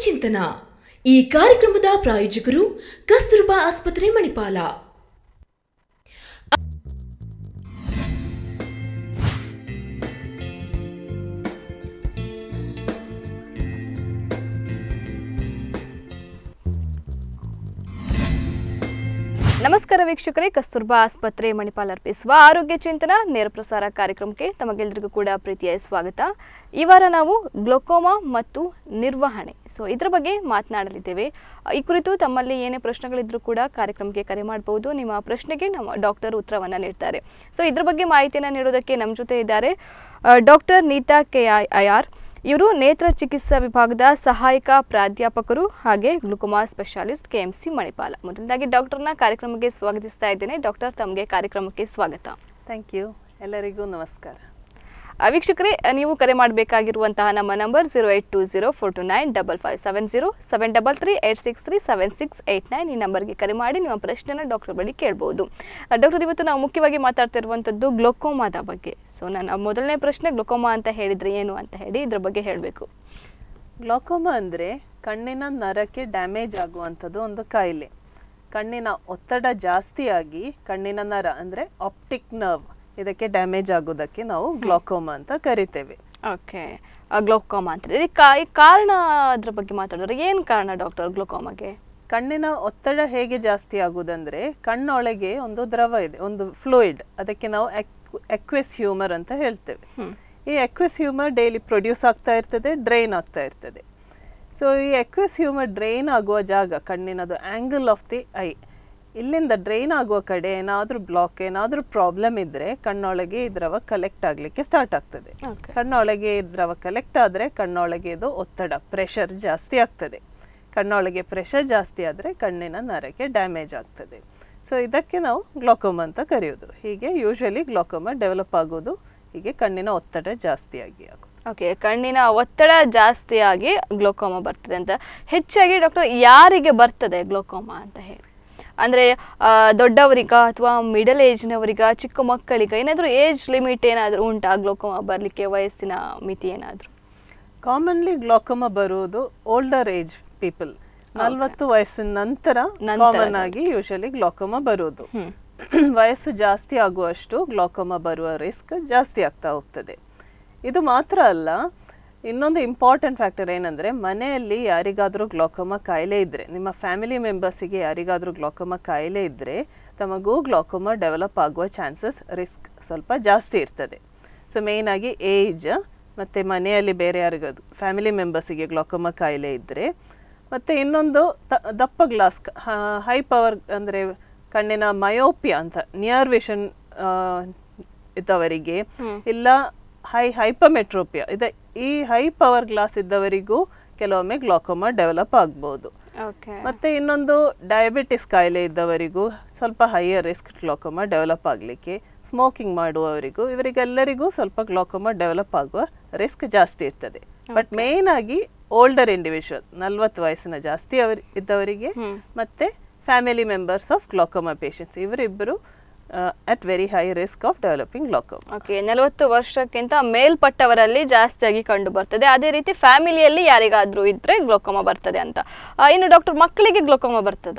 ಚಿಂತನ. ಈ ಕಾರ್ಯಕ್ರಮದ ಪ್ರಾಯೋಜಕರು ಕಸ್ತೂರ್ಬಾ ಆಸ್ಪತ್ರೆ ಮಣಿಪಾಲ. ನಮಸ್ಕಾರ ವೀಕ್ಷಕರೇ, ಕಸ್ತೂರ್ಬಾ ಆಸ್ಪತ್ರೆ ಮಣಿಪಾಲ್ ಅರ್ಪಿಸುವ ಆರೋಗ್ಯ ಚಿಂತನ, ನೇರ ಪ್ರಸಾರ ಕಾರ್ಯಕ್ರಮಕ್ಕೆ ತಮಗೆಲ್ಲರಿಗೂ ಕೂಡ ಪ್ರೀತಿಯ ಸ್ವಾಗತ. ಈ ವಾರ ನಾವು ಗ್ಲೋಕೋಮಾ ಮತ್ತು ನಿರ್ವಹಣೆ, ಸೊ ಇದರ ಬಗ್ಗೆ ಮಾತನಾಡಲಿದ್ದೇವೆ. ಈ ಕುರಿತು ತಮ್ಮಲ್ಲಿ ಏನೇ ಪ್ರಶ್ನೆಗಳಿದ್ರೂ ಕೂಡ ಕಾರ್ಯಕ್ರಮಕ್ಕೆ ಕರೆ ಮಾಡಬಹುದು ನಿಮ್ಮ ಪ್ರಶ್ನೆಗೆ ನಮ್ಮ ಡಾಕ್ಟರ್ ಉತ್ತರವನ್ನು ನೀಡ್ತಾರೆ. ಸೊ ಇದ್ರ ಬಗ್ಗೆ ಮಾಹಿತಿಯನ್ನು ನೀಡೋದಕ್ಕೆ ನಮ್ಮ ಜೊತೆ ಇದ್ದಾರೆ doctor Neeta K I R. ಇವರು ನೇತ್ರ ಚಿಕಿತ್ಸಾ ವಿಭಾಗದ ಸಹಾಯಕ ಪ್ರಾಧ್ಯಾಪಕರು ಹಾಗೆ glaucoma specialist K M C Manipal. ಮೊದಲಾಗಿ ಡಾಕ್ಟರ್ನ ಕಾರ್ಯಕ್ರಮಕ್ಕೆ ಸ್ವಾಗತಿಸ್ತಾ ಇದ್ದೇನೆ. ಡಾಕ್ಟರ್, ತಮಗೆ ಕಾರ್ಯಕ್ರಮಕ್ಕೆ ಸ್ವಾಗತ. ಥ್ಯಾಂಕ್ ಯು ಎಲ್ಲರಿಗೂ ನಮಸ್ಕಾರ. ವೀಕ್ಷಕರೇ, ನೀವು ಕರೆ ಮಾಡಬೇಕಾಗಿರುವಂತಹ ನಮ್ಮ number zero eight two zero four two nine double five seven zero seven double three eight six three seven six eight nine ಈ ನಂಬರ್ಗೆ ಕರೆ ಮಾಡಿ ನಿಮ್ಮ ಪ್ರಶ್ನೆನ ಡಾಕ್ಟರ್ ಬಳಿ ಕೇಳ್ಬೋದು. ಡಾಕ್ಟರ್, ಇವತ್ತು ನಾವು ಮುಖ್ಯವಾಗಿ ಮಾತಾಡ್ತಿರುವಂಥದ್ದು ಗ್ಲೋಕೋಮಾದ ಬಗ್ಗೆ. ಸೊ ನಾನು ಮೊದಲನೇ ಪ್ರಶ್ನೆ ಗ್ಲೋಕೋಮಾ ಅಂತ ಹೇಳಿದ್ರೆ ಏನು ಅಂತ ಹೇಳಿ ಇದ್ರ ಬಗ್ಗೆ ಹೇಳಬೇಕು. ಗ್ಲೋಕೋಮಾ ಅಂದರೆ ಕಣ್ಣಿನ ನರಕ್ಕೆ ಡ್ಯಾಮೇಜ್ ಆಗುವಂಥದ್ದು ಒಂದು ಕಾಯಿಲೆ. ಕಣ್ಣಿನ ಒತ್ತಡ ಜಾಸ್ತಿಯಾಗಿ ಕಣ್ಣಿನ ನರ ಅಂದರೆ ಆಪ್ಟಿಕ್ ನರ್ವ್ ಇದಕ್ಕೆ ಡ್ಯಾಮೇಜ್ ಆಗೋದಕ್ಕೆ ನಾವು ಗ್ಲಾಕೋಮಾ ಅಂತ ಕರಿತೇವೆ. ಓಕೆ ಗ್ಲೋಕೋಮಾ ಅಂತ ಈ ಕಾರಣ ಅದ್ರ ಬಗ್ಗೆ ಮಾತಾಡಿದ್ರೆ ಏನು ಕಾರಣ ಡಾಕ್ಟರ್ ಗ್ಲೋಕೋಮಾಗೆ ಕಣ್ಣಿನ ಒತ್ತಡ ಹೇಗೆ ಜಾಸ್ತಿ ಆಗುವುದಂದ್ರೆ ಕಣ್ಣೊಳಗೆ ಒಂದು ದ್ರವ ಇದೆ ಒಂದು ಫ್ಲೂಯಿಡ್ ಅದಕ್ಕೆ ನಾವು ಎಕ್ವೆಸ್ ಹ್ಯೂಮರ್ ಅಂತ ಹೇಳ್ತೇವೆ. ಈ ಎಕ್ವೆಸ್ ಹ್ಯೂಮರ್ ಡೈಲಿ ಪ್ರೊಡ್ಯೂಸ್ ಆಗ್ತಾ ಇರ್ತದೆ ಡ್ರೈನ್ ಆಗ್ತಾ ಇರ್ತದೆ. ಸೊ ಈ ಎಕ್ವೆಸ್ ಹ್ಯೂಮರ್ ಡ್ರೈನ್ ಆಗುವ ಜಾಗ ಕಣ್ಣಿನದು ಆಂಗಲ್ ಆಫ್ ದಿ ಐ ಇಲ್ಲಿಂದ ಡ್ರೈನ್ ಆಗುವ ಕಡೆ ಏನಾದರೂ ಬ್ಲಾಕ್ ಏನಾದರೂ ಪ್ರಾಬ್ಲಮ್ ಇದ್ದರೆ ಕಣ್ಣೊಳಗೆ ಈ ದ್ರವ ಕಲೆಕ್ಟ್ ಆಗಲಿಕ್ಕೆ ಸ್ಟಾರ್ಟ್ ಆಗ್ತದೆ. ಕಣ್ಣೊಳಗೆ ಈ ದ್ರವ ಕಲೆಕ್ಟ್ ಆದರೆ ಕಣ್ಣೊಳಗೆ ಇದು ಒತ್ತಡ ಪ್ರೆಷರ್ ಜಾಸ್ತಿ ಆಗ್ತದೆ. ಕಣ್ಣೊಳಗೆ ಪ್ರೆಷರ್ ಜಾಸ್ತಿ ಆದರೆ ಕಣ್ಣಿನ ನರಕ್ಕೆ ಡ್ಯಾಮೇಜ್ ಆಗ್ತದೆ. ಸೊ ಇದಕ್ಕೆ ನಾವು ಗ್ಲೋಕೋಮ ಅಂತ ಕರೆಯೋದು. ಹೀಗೆ ಯೂಶಲಿ ಗ್ಲೋಕೋಮ ಡೆವಲಪ್ ಆಗೋದು. ಹೀಗೆ ಕಣ್ಣಿನ ಒತ್ತಡ ಜಾಸ್ತಿಯಾಗಿ ಆಗೋದು. ಓಕೆ ಕಣ್ಣಿನ ಒತ್ತಡ ಜಾಸ್ತಿಯಾಗಿ ಗ್ಲೋಕೋಮಾ ಬರ್ತದೆ ಅಂತ. ಹೆಚ್ಚಾಗಿ ಡಾಕ್ಟರ್ ಯಾರಿಗೆ ಬರ್ತದೆ ಗ್ಲೋಕೋಮಾ ಅಂತ ಹೇಳಿ? ಅಂದರೆ ದೊಡ್ಡವರಿಗ ಅಥವಾ ಮಿಡಲ್ ಏಜ್ನವರಿಗ ಚಿಕ್ಕ ಮಕ್ಕಳಿಗ ಏನಾದರೂ ಏಜ್ ಲಿಮಿಟ್ ಏನಾದರೂ ಉಂಟಾ? ಗ್ಲೋಕೋಮಾ ಬರಲಿಕ್ಕೆ ವಯಸ್ಸಿನ ಮಿತಿ ಏನಾದರೂ? ಕಾಮನ್ಲಿ ಗ್ಲಾಕೋಮಾ ಬರುವುದು ಓಲ್ಡರ್ ಏಜ್ ಪೀಪಲ್ ನಲ್ವತ್ತು ವಯಸ್ಸಿನ ನಂತರ ಕಾಮನ್ ಆಗಿ ಯೂಶಲಿ ಗ್ಲಾಕೋಮಾ ಬರುವುದು. ವಯಸ್ಸು ಜಾಸ್ತಿ ಆಗುವಷ್ಟು ಗ್ಲಾಕೋಮಾ ಬರುವ ರಿಸ್ಕ್ ಜಾಸ್ತಿ ಆಗ್ತಾ ಹೋಗ್ತದೆ. ಇದು ಮಾತ್ರ ಅಲ್ಲ ಇನ್ನೊಂದು ಇಂಪಾರ್ಟೆಂಟ್ ಫ್ಯಾಕ್ಟರ್ ಏನಂದ್ರೆ ಮನೆಯಲ್ಲಿ ಯಾರಿಗಾದರೂ ಗ್ಲಾಕೋಮಾ ಕಾಯಿಲೆ ಇದ್ದರೆ ನಿಮ್ಮ ಫ್ಯಾಮಿಲಿ ಮೆಂಬರ್ಸಿಗೆ ಯಾರಿಗಾದರೂ ಗ್ಲಾಕೋಮಾ ಕಾಯಿಲೆ ಇದ್ದರೆ ತಮಗೂ ಗ್ಲಾಕೋಮಾ ಡೆವಲಪ್ ಆಗುವ ಚಾನ್ಸಸ್ ರಿಸ್ಕ್ ಸ್ವಲ್ಪ ಜಾಸ್ತಿ ಇರ್ತದೆ. ಸೊ ಮೇನ್ ಆಗಿ ಏಜ್ ಮತ್ತು ಮನೆಯಲ್ಲಿ ಬೇರೆ ಯಾರಿಗಾದ್ರು ಫ್ಯಾಮಿಲಿ ಮೆಂಬರ್ಸಿಗೆ ಗ್ಲಾಕೋಮಾ ಕಾಯಿಲೆ ಇದ್ದರೆ ಮತ್ತು ಇನ್ನೊಂದು ದಪ್ಪ ಗ್ಲಾಸ್ ಹೈ ಪವರ್ ಅಂದರೆ ಕಣ್ಣಿನ ಮಯೋಪಿಯಾ ಅಂತ ನಿಯರ್ ವಿಷನ್ ಇದ್ದವರಿಗೆ ಇಲ್ಲ ಹೈ ಹೈಪಮೆಟ್ರೋಪಿಯಾ ಇದೆ ಈ ಹೈ ಪವರ್ ಗ್ಲಾಸ್ ಇದ್ದವರಿಗೂ ಕೆಲವೊಮ್ಮೆ ಗ್ಲಾಕೋಮಾ ಡೆವಲಪ್ ಆಗ್ಬೋದು. ಮತ್ತೆ ಇನ್ನೊಂದು ಡಯಾಬಿಟಿಸ್ ಕಾಯಿಲೆ ಇದ್ದವರಿಗೂ ಸ್ವಲ್ಪ ಹೈಯರ್ ರಿಸ್ಕ್ ಗ್ಲಾಕೋಮಾ ಡೆವಲಪ್ ಆಗಲಿಕ್ಕೆ ಸ್ಮೋಕಿಂಗ್ ಮಾಡುವವರಿಗೂ ಇವರಿಗೆಲ್ಲರಿಗೂ ಸ್ವಲ್ಪ ಗ್ಲಾಕೋಮಾ ಡೆವಲಪ್ ಆಗುವ ರಿಸ್ಕ್ ಜಾಸ್ತಿ ಇರ್ತದೆ. ಬಟ್ ಮೇನ್ ಆಗಿ ಓಲ್ಡರ್ ಇಂಡಿವಿಜುವಲ್ ನಲ್ವತ್ತು ವಯಸ್ಸಿನ ಜಾಸ್ತಿ ಅವರ್ ಇದ್ದವರಿಗೆ ಮತ್ತೆ family members of glaucoma patients ಇವರಿಬ್ಬರು at very high risk of developing glaucoma okay ನಲವತ್ತು ವರ್ಷಕ್ಕಿಂತ ಮೇಲ್ಪಟ್ಟವರಲ್ಲಿ ಜಾಸ್ತಿಯಾಗಿ ಕಂಡು ಬರ್ತದೆ. ಅದೇ ರೀತಿ ಫ್ಯಾಮಿಲಿಯಲ್ಲಿ ಯಾರಿಗಾದರೂ ಇದ್ರೆ ಗ್ಲೋಕೋಮಾ ಬರ್ತದೆ ಅಂತ. ಇನ್ನು ಡಾಕ್ಟರ್ ಮಕ್ಕಳಿಗೆ ಗ್ಲೋಕೋಮಾ ಬರ್ತದ?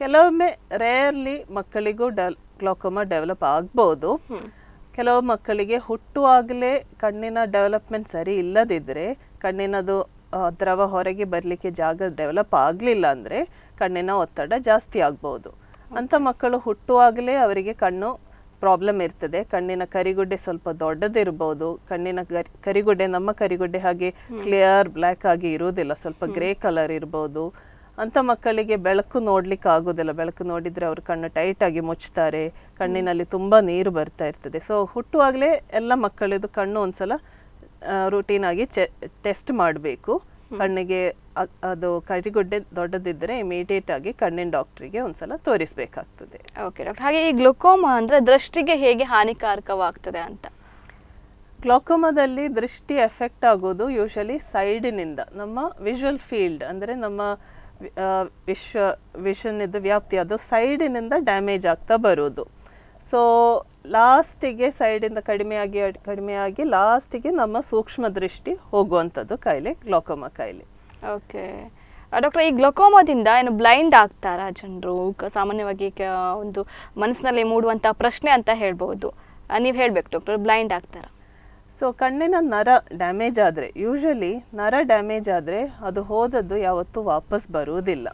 ಕೆಲವೊಮ್ಮೆ ರೇರ್ಲಿ ಮಕ್ಕಳಿಗೂ ಡೆವ್ ಗ್ಲಾಕೋಮಾ ಡೆವಲಪ್ ಆಗ್ಬೋದು. ಕೆಲವು ಮಕ್ಕಳಿಗೆ ಹುಟ್ಟುವಾಗಲೇ ಕಣ್ಣಿನ ಡೆವಲಪ್ಮೆಂಟ್ ಸರಿ ಇಲ್ಲದಿದ್ದರೆ ಕಣ್ಣಿನದು ದ್ರವ ಹೊರಗೆ ಬರಲಿಕ್ಕೆ ಜಾಗ ಡೆವಲಪ್ ಆಗಲಿಲ್ಲ ಅಂದರೆ ಕಣ್ಣಿನ ಒತ್ತಡ ಜಾಸ್ತಿ ಆಗ್ಬೋದು. ಅಂಥ ಮಕ್ಕಳು ಹುಟ್ಟುವಾಗಲೇ ಅವರಿಗೆ ಕಣ್ಣು ಪ್ರಾಬ್ಲಮ್ ಇರ್ತದೆ. ಕಣ್ಣಿನ ಕರಿಗುಡ್ಡೆ ಸ್ವಲ್ಪ ದೊಡ್ಡದಿರ್ಬೋದು. ಕಣ್ಣಿನ ಕರಿಗುಡ್ಡೆ ನಮ್ಮ ಕರಿಗುಡ್ಡೆ ಹಾಗೆ ಕ್ಲಿಯರ್ ಬ್ಲ್ಯಾಕ್ ಆಗಿ ಇರುವುದಿಲ್ಲ. ಸ್ವಲ್ಪ ಗ್ರೇ ಕಲರ್ ಇರ್ಬೋದು. ಅಂಥ ಮಕ್ಕಳಿಗೆ ಬೆಳಕು ನೋಡ್ಲಿಕ್ಕೆ ಆಗೋದಿಲ್ಲ. ಬೆಳಕು ನೋಡಿದ್ರೆ ಅವರು ಕಣ್ಣು ಟೈಟ್ ಆಗಿ ಮುಚ್ತಾರೆ ಕಣ್ಣಿನಲ್ಲಿ ತುಂಬಾ ನೀರು ಬರ್ತಾ ಇರ್ತದೆ. ಸೊ ಹುಟ್ಟುವಾಗಲೇ ಎಲ್ಲ ಮಕ್ಕಳಿದು ಕಣ್ಣು ಒಂದ್ಸಲ ರೂಟೀನ್ ಆಗಿ ಟೆಸ್ಟ್ ಮಾಡಬೇಕು. ಕಣ್ಣಿಗೆ ಅದು ಕರಿಗುಡ್ಡೆ ದೊಡ್ಡದಿದ್ದರೆ ಇಮಿಡಿಯೇಟ್ ಆಗಿ ಕಣ್ಣಿನ ಡಾಕ್ಟ್ರಿಗೆ ಒಂದ್ಸಲ ತೋರಿಸಬೇಕಾಗ್ತದೆ. ಓಕೆ ಡಾಕ್ಟರ್ ಹಾಗೆ ಈ ಗ್ಲೋಕೋಮಾ ಅಂದ್ರೆ ದೃಷ್ಟಿಗೆ ಹೇಗೆ ಹಾನಿಕಾರಕವಾಗ್ತದೆ ಅಂತ? ಗ್ಲೋಕೋಮಾದಲ್ಲಿ ದೃಷ್ಟಿ ಎಫೆಕ್ಟ್ ಆಗೋದು ಯೂಶಲಿ ಸೈಡಿನಿಂದ ನಮ್ಮ ವಿಜುವಲ್ ಫೀಲ್ಡ್ ಅಂದರೆ ನಮ್ಮ ವಿಶ್ವ ವಿಷನ್ ಇದು ವ್ಯಾಪ್ತಿ ಅದು ಸೈಡಿನಿಂದ ಡ್ಯಾಮೇಜ್ ಆಗ್ತಾ ಬರೋದು. ಸೊ ಲಾಸ್ಟಿಗೆ ಸೈಡಿಂದ ಕಡಿಮೆಯಾಗಿ ಕಡಿಮೆಯಾಗಿ ಲಾಸ್ಟಿಗೆ ನಮ್ಮ ಸೂಕ್ಷ್ಮ ದೃಷ್ಟಿ ಹೋಗುವಂಥದ್ದು ಕಾಯಿಲೆ ಗ್ಲಾಕೋಮಾ ಕಾಯಿಲೆ. ಓಕೆ ಡಾಕ್ಟರ್ ಈ ಗ್ಲೊಕೋಮಾದಿಂದ ಏನು ಬ್ಲೈಂಡ್ ಆಗ್ತಾರಾ ಜನರು? ಸಾಮಾನ್ಯವಾಗಿ ಒಂದು ಮನಸ್ಸಿನಲ್ಲಿ ಮೂಡುವಂಥ ಪ್ರಶ್ನೆ ಅಂತ ಹೇಳ್ಬೋದು. ನೀವು ಹೇಳಬೇಕು ಡಾಕ್ಟರ್ ಬ್ಲೈಂಡ್ ಆಗ್ತಾರ? ಸೊ ಕಣ್ಣಿನ ನರ ಡ್ಯಾಮೇಜ್ ಆದರೆ ಯೂಶಲಿ ನರ ಡ್ಯಾಮೇಜ್ ಆದರೆ ಅದು ಹೋದದ್ದು ಯಾವತ್ತೂ ವಾಪಸ್ ಬರುವುದಿಲ್ಲ.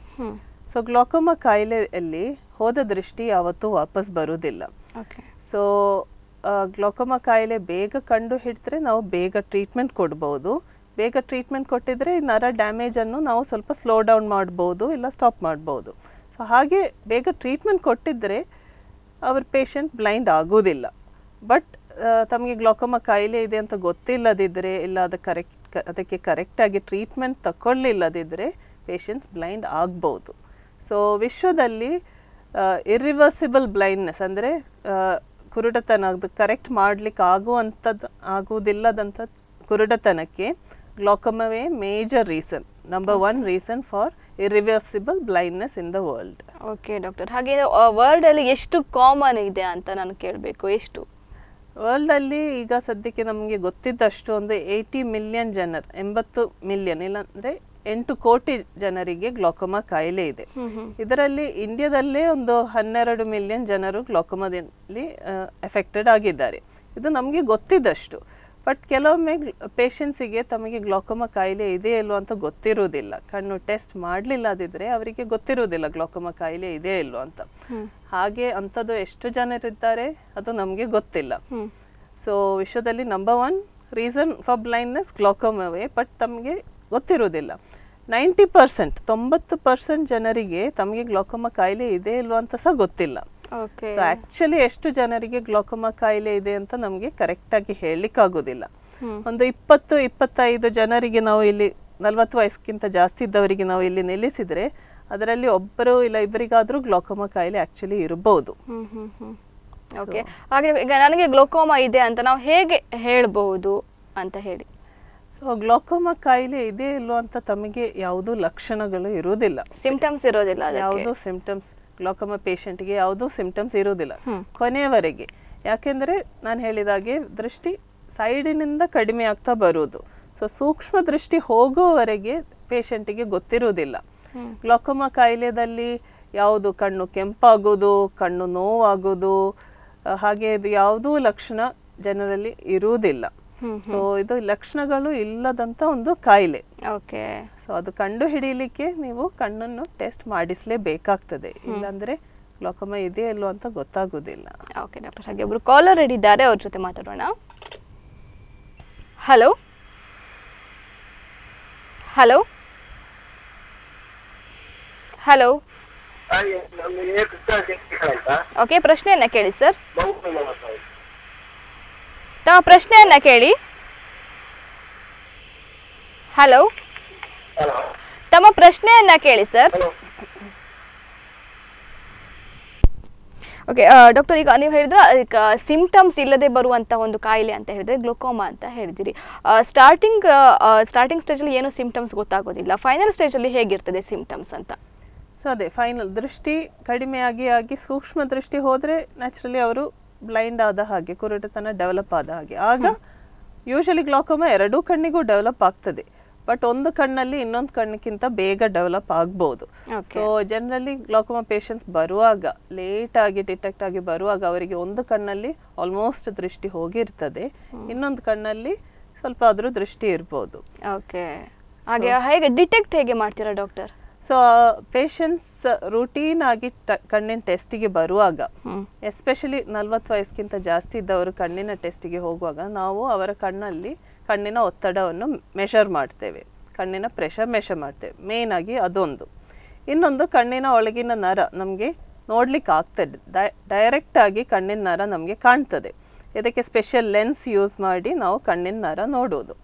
ಸೊ ಗ್ಲಾಕೋಮಾ ಕಾಯಿಲೆಯಲ್ಲಿ ಹೋದ ದೃಷ್ಟಿ ಯಾವತ್ತೂ ವಾಪಸ್ ಬರುವುದಿಲ್ಲ. ಓಕೆ ಸೊ ಗ್ಲಾಕೋಮಾ ಕಾಯಿಲೆ ಬೇಗ ಕಂಡು ಹಿಡಿದ್ರೆ ನಾವು ಬೇಗ ಟ್ರೀಟ್ಮೆಂಟ್ ಕೊಡ್ಬೋದು. ಬೇಗ ಟ್ರೀಟ್ಮೆಂಟ್ ಕೊಟ್ಟಿದ್ರೆ ನರ ಡ್ಯಾಮೇಜನ್ನು ನಾವು ಸ್ವಲ್ಪ ಸ್ಲೋ ಡೌನ್ ಮಾಡ್ಬೋದು ಇಲ್ಲ ಸ್ಟಾಪ್ ಮಾಡ್ಬೋದು. ಸೊ ಹಾಗೆ ಬೇಗ ಟ್ರೀಟ್ಮೆಂಟ್ ಕೊಟ್ಟಿದ್ದರೆ ಅವ್ರ ಪೇಷಂಟ್ ಬ್ಲೈಂಡ್ ಆಗೋದಿಲ್ಲ ಬಟ್ ತಮಗೆ ಗ್ಲಾಕೋಮಾ ಕಾಯಿಲೆ ಇದೆ ಅಂತ ಗೊತ್ತಿಲ್ಲದಿದ್ದರೆ ಇಲ್ಲ ಅದು ಕರೆಕ್ಟ್ ಅದಕ್ಕೆ ಕರೆಕ್ಟಾಗಿ ಟ್ರೀಟ್ಮೆಂಟ್ ತಗೊಳ್ಳಿಲ್ಲದಿದ್ದರೆ ಪೇಷಂಟ್ಸ್ ಬ್ಲೈಂಡ್ ಆಗ್ಬೋದು. ಸೊ ವಿಶ್ವದಲ್ಲಿ ಇರ್ರಿವರ್ಸಿಬಲ್ ಬ್ಲೈಂಡ್ನೆಸ್ ಅಂದರೆ ಕುರುಡತನ ಅದು ಕರೆಕ್ಟ್ ಮಾಡ್ಲಿಕ್ಕೆ ಆಗುವಂಥದ್ದು ಆಗುವುದಿಲ್ಲದಂಥ ಕುರುಡತನಕ್ಕೆ ಗ್ಲೋಕಮವೇ major reason number one reason for irreversible blindness in the world okay doctor ಹಾಗೆ ವರ್ಲ್ಡಲ್ಲಿ ಎಷ್ಟು ಕಾಮನ್ ಇದೆ ಅಂತ ನಾನು ಕೇಳಬೇಕು ಎಷ್ಟು? ವರ್ಲ್ಡಲ್ಲಿ ಈಗ ಸದ್ಯಕ್ಕೆ ನಮಗೆ ಗೊತ್ತಿದ್ದಷ್ಟು ಒಂದು ಏಯ್ಟಿ ಮಿಲಿಯನ್ ಜನರು ಎಂಬತ್ತು ಮಿಲಿಯನ್ ಇಲ್ಲಾಂದ್ರೆ ಎಂಟು ಕೋಟಿ ಜನರಿಗೆ ಗ್ಲಾಕೋಮಾ ಕಾಯಿಲೆ ಇದೆ. ಇದರಲ್ಲಿ ಇಂಡಿಯಾದಲ್ಲೇ ಒಂದು ಹನ್ನೆರಡು ಮಿಲಿಯನ್ ಜನರು ಗ್ಲಾಕೋಮಾದಲ್ಲಿ ಎಫೆಕ್ಟೆಡ್ ಆಗಿದ್ದಾರೆ. ಇದು ನಮಗೆ ಗೊತ್ತಿದ್ದಷ್ಟು. ಬಟ್ ಕೆಲವೊಮ್ಮೆ ಪೇಷಂಟ್ಸಿಗೆ ತಮಗೆ ಗ್ಲಾಕೋಮಾ ಕಾಯಿಲೆ ಇದೆ ಇಲ್ವೋ ಅಂತ ಗೊತ್ತಿರುವುದಿಲ್ಲ. ಕಣ್ಣು ಟೆಸ್ಟ್ ಮಾಡಲಿಲ್ಲದಿದ್ದರೆ ಅವರಿಗೆ ಗೊತ್ತಿರುವುದಿಲ್ಲ ಗ್ಲಾಕೋಮಾ ಕಾಯಿಲೆ ಇದೆ ಇಲ್ವೋ ಅಂತ. ಹಾಗೆ ಅಂಥದ್ದು ಎಷ್ಟು ಜನರಿದ್ದಾರೆ ಅದು ನಮಗೆ ಗೊತ್ತಿಲ್ಲ. ಸೊ ವಿಶ್ವದಲ್ಲಿ number one reason for blindness ಗ್ಲಾಕೋಮವೇ but ತಮಗೆ ಗೊತ್ತಿರುವುದಿಲ್ಲ. ನೈಂಟಿ ಪರ್ಸೆಂಟ್ ತೊಂಬತ್ತು ಪರ್ಸೆಂಟ್ ಜನರಿಗೆ ತಮಗೆ ಗ್ಲಾಕೋಮಾ ಕಾಯಿಲೆ ಇದೆ ಇಲ್ವೋ ಅಂತ ಸಹ ಗೊತ್ತಿಲ್ಲ. ಸೊ ಆಕ್ಚುಲಿ ಎಷ್ಟು ಜನರಿಗೆ ಗ್ಲಾಕೋಮಾ ಕಾಯಿಲೆ ಇದೆ ಅಂತ ನಮಗೆ ಕರೆಕ್ಟಾಗಿ ಹೇಳಲಿಕ್ಕಾಗೋದಿಲ್ಲ. ಒಂದು ಇಪ್ಪತ್ತು ಇಪ್ಪತ್ತೈದು ಜನರಿಗೆ ನಾವು ಇಲ್ಲಿ ನಲವತ್ತು ವಯಸ್ಸಕ್ಕಿಂತ ಜಾಸ್ತಿ ಇದ್ದವರಿಗೆ ನಾವು ಇಲ್ಲಿ ನಿಲ್ಲಿಸಿದ್ರೆ ಅದರಲ್ಲಿ ಒಬ್ಬರು ಇಲ್ಲ ಇಬ್ಬರಿಗಾದ್ರೂ ಗ್ಲಾಕೋಮಾ ಕಾಯಿಲೆ ಆಕ್ಚುಲಿ ಇರಬಹುದು. ಹ್ಮ್ ಹ್ಮ್ ಹ್ಮ್. ಓಕೆ ಹಾಗೆ ಈಗ ನನಗೆ ಗ್ಲೋಕೋಮಾ ಇದೆ ಅಂತ ನಾವು ಹೇಗೆ ಹೇಳಬಹುದು ಅಂತ ಹೇಳಿ. ಸೊ ಗ್ಲಾಕೋಮಾ ಕಾಯಿಲೆ ಇದೆ ಇಲ್ಲೋ ಅಂತ ತಮಗೆ ಯಾವುದೂ ಲಕ್ಷಣಗಳು ಇರುವುದಿಲ್ಲ. ಸಿಂಪ್ಟಮ್ಸ್ ಇರೋದಿಲ್ಲ ಯಾವುದು ಸಿಂಪ್ಟಮ್ಸ್ ಗ್ಲಾಕೋಮಾ ಪೇಷಂಟ್ಗೆ ಯಾವುದೂ ಸಿಂಪ್ಟಮ್ಸ್ ಇರುವುದಿಲ್ಲ. ಕೊನೆಯವರೆಗೆ ಯಾಕೆಂದರೆ ನಾನು ಹೇಳಿದಾಗೆ ದೃಷ್ಟಿ ಸೈಡಿನಿಂದ ಕಡಿಮೆ ಆಗ್ತಾ ಬರುವುದು. ಸೊ ಸೂಕ್ಷ್ಮ ದೃಷ್ಟಿ ಹೋಗುವವರೆಗೆ ಪೇಷಂಟಿಗೆ ಗೊತ್ತಿರುವುದಿಲ್ಲ. ಗ್ಲಾಕೋಮಾ ಕಾಯಿಲೆದಲ್ಲಿ ಯಾವುದು ಕಣ್ಣು ಕೆಂಪಾಗೋದು ಕಣ್ಣು ನೋವಾಗೋದು ಹಾಗೆ ಇದು ಯಾವುದೂ ಲಕ್ಷಣ ಜನರಲ್ಲಿ ಇರುವುದಿಲ್ಲ. ಸೊ ಇದು ಲಕ್ಷಣಗಳು ಇಲ್ಲದಂತ ಒಂದು ಕಾಯಿಲೆ. ಓಕೆ. ಸೊ ಅದು ಕಂಡು ಹಿಡಿಯಲಿಕ್ಕೆ ನೀವು ಕಣ್ಣನ್ನು ಟೆಸ್ಟ್ ಮಾಡಿಸಲೇಬೇಕಾಗ್ತದೆ. ಇಲ್ಲಾಂದ್ರೆ ಗ್ಲಾಕೋಮಾ ಇದೆ ಇಲ್ಲೋ ಅಂತ ಗೊತ್ತಾಗೋದಿಲ್ಲ. ಓಕೆ ಡಾಕ್ಟರ್ ಹಾಗೆ ಒಬ್ರು ಕಾಲರ್ ಇದ್ದಾರೆ ಅವ್ರ ಜೊತೆ ಮಾತಾಡೋಣ. ಹಲೋ ಹಲೋ ಹಲೋ ಓಕೆ ಪ್ರಶ್ನೆಯನ್ನ ಕೇಳಿ ಸರ್ ತಮ್ಮ ಪ್ರಶ್ನೆಯನ್ನ ಕೇಳಿ. ಹಲೋ ತಮ್ಮ ಪ್ರಶ್ನೆಯನ್ನ ಕೇಳಿ ಸರ್ ಓಕೆ ಡಾಕ್ಟರ್ ಈಗ ನೀವು ಹೇಳಿದ್ರೆ ಈಗ ಸಿಂಪ್ಟಮ್ಸ್ ಇಲ್ಲದೆ ಬರುವಂಥ ಒಂದು ಕಾಯಿಲೆ ಅಂತ ಹೇಳಿದ್ರೆ ಗ್ಲೋಕೋಮಾ ಅಂತ ಹೇಳಿದಿರಿ. ಸ್ಟಾರ್ಟಿಂಗ್ ಸ್ಟಾರ್ಟಿಂಗ್ ಸ್ಟೇಜಲ್ಲಿ ಏನು ಸಿಂಪ್ಟಮ್ಸ್ ಗೊತ್ತಾಗೋದಿಲ್ಲ. ಫೈನಲ್ ಸ್ಟೇಜಲ್ಲಿ ಹೇಗಿರ್ತದೆ ಸಿಂಪ್ಟಮ್ಸ್ ಅಂತ? ಸೊ ಅದೇ ಫೈನಲ್ ದೃಷ್ಟಿ ಕಡಿಮೆ ಆಗಿ ಆಗಿ ಸೂಕ್ಷ್ಮ ದೃಷ್ಟಿ ಹೋದರೆ ನ್ಯಾಚುರಲಿ ಅವರು ಬ್ಲೈಂಡ್ ಆದ ಹಾಗೆ ಕುರುಟತನ ಡೆವಲಪ್ ಆದ ಹಾಗೆ. ಆಗ ಯೂಶಲಿ ಗ್ಲಾಕೋಮಾ ಎರಡೂ ಕಣ್ಣಿಗೂ ಡೆವಲಪ್ ಆಗ್ತದೆ. ಬಟ್ ಒಂದು ಕಣ್ಣಲ್ಲಿ ಇನ್ನೊಂದು ಕಣ್ಣಿಗಿಂತ ಬೇಗ ಡೆವಲಪ್ ಆಗ್ಬೋದು. ಸೊ ಜನರಲಿ ಗ್ಲಾಕೋಮಾ ಪೇಷಂಟ್ಸ್ ಬರುವಾಗ ಲೇಟ್ ಆಗಿ ಡಿಟೆಕ್ಟ್ ಆಗಿ ಬರುವಾಗ ಅವರಿಗೆ ಒಂದು ಕಣ್ಣಲ್ಲಿ ಆಲ್ಮೋಸ್ಟ್ ದೃಷ್ಟಿ ಹೋಗಿರ್ತದೆ. ಇನ್ನೊಂದು ಕಣ್ಣಲ್ಲಿ ಸ್ವಲ್ಪ ಆದರೂ ದೃಷ್ಟಿ ಇರ್ಬೋದು. ಓಕೆ ಹಾಗೆ ಹೇಗೆ ಡಿಟೆಕ್ಟ್ ಹೇಗೆ ಮಾಡ್ತೀರಾ ಡಾಕ್ಟರ್ ಸೊ ಪೇಷಂಟ್ಸ್ ರೂಟೀನ್ ಆಗಿ ಕಣ್ಣಿನ ಟೆಸ್ಟಿಗೆ ಬರುವಾಗ ಎಸ್ಪೆಷಲಿ ನಲ್ವತ್ತು ವಯಸ್ಸಿಗಿಂತ ಜಾಸ್ತಿ ಇದ್ದವರು ಕಣ್ಣಿನ ಟೆಸ್ಟಿಗೆ ಹೋಗುವಾಗ ನಾವು ಅವರ ಕಣ್ಣಲ್ಲಿ ಕಣ್ಣಿನ ಒತ್ತಡವನ್ನು ಮೆಷರ್ ಮಾಡ್ತೇವೆ. ಕಣ್ಣಿನ ಪ್ರೆಷರ್ ಮೆಷರ್ ಮಾಡ್ತೇವೆ. ಮೇನ್ ಆಗಿ ಅದೊಂದು. ಇನ್ನೊಂದು ಕಣ್ಣಿನ ಒಳಗಿನ ನರ ನಮಗೆ ನೋಡ್ಲಿಕ್ಕೆ ಆಗ್ತದೆ. ಡೈರೆಕ್ಟ್ ಆಗಿ ಕಣ್ಣಿನ ನರ ನಮಗೆ ಕಾಣ್ತದೆ. ಇದಕ್ಕೆ ಸ್ಪೆಷಲ್ ಲೆನ್ಸ್ ಯೂಸ್ ಮಾಡಿ ನಾವು ಕಣ್ಣಿನ ನರ ನೋಡೋದು.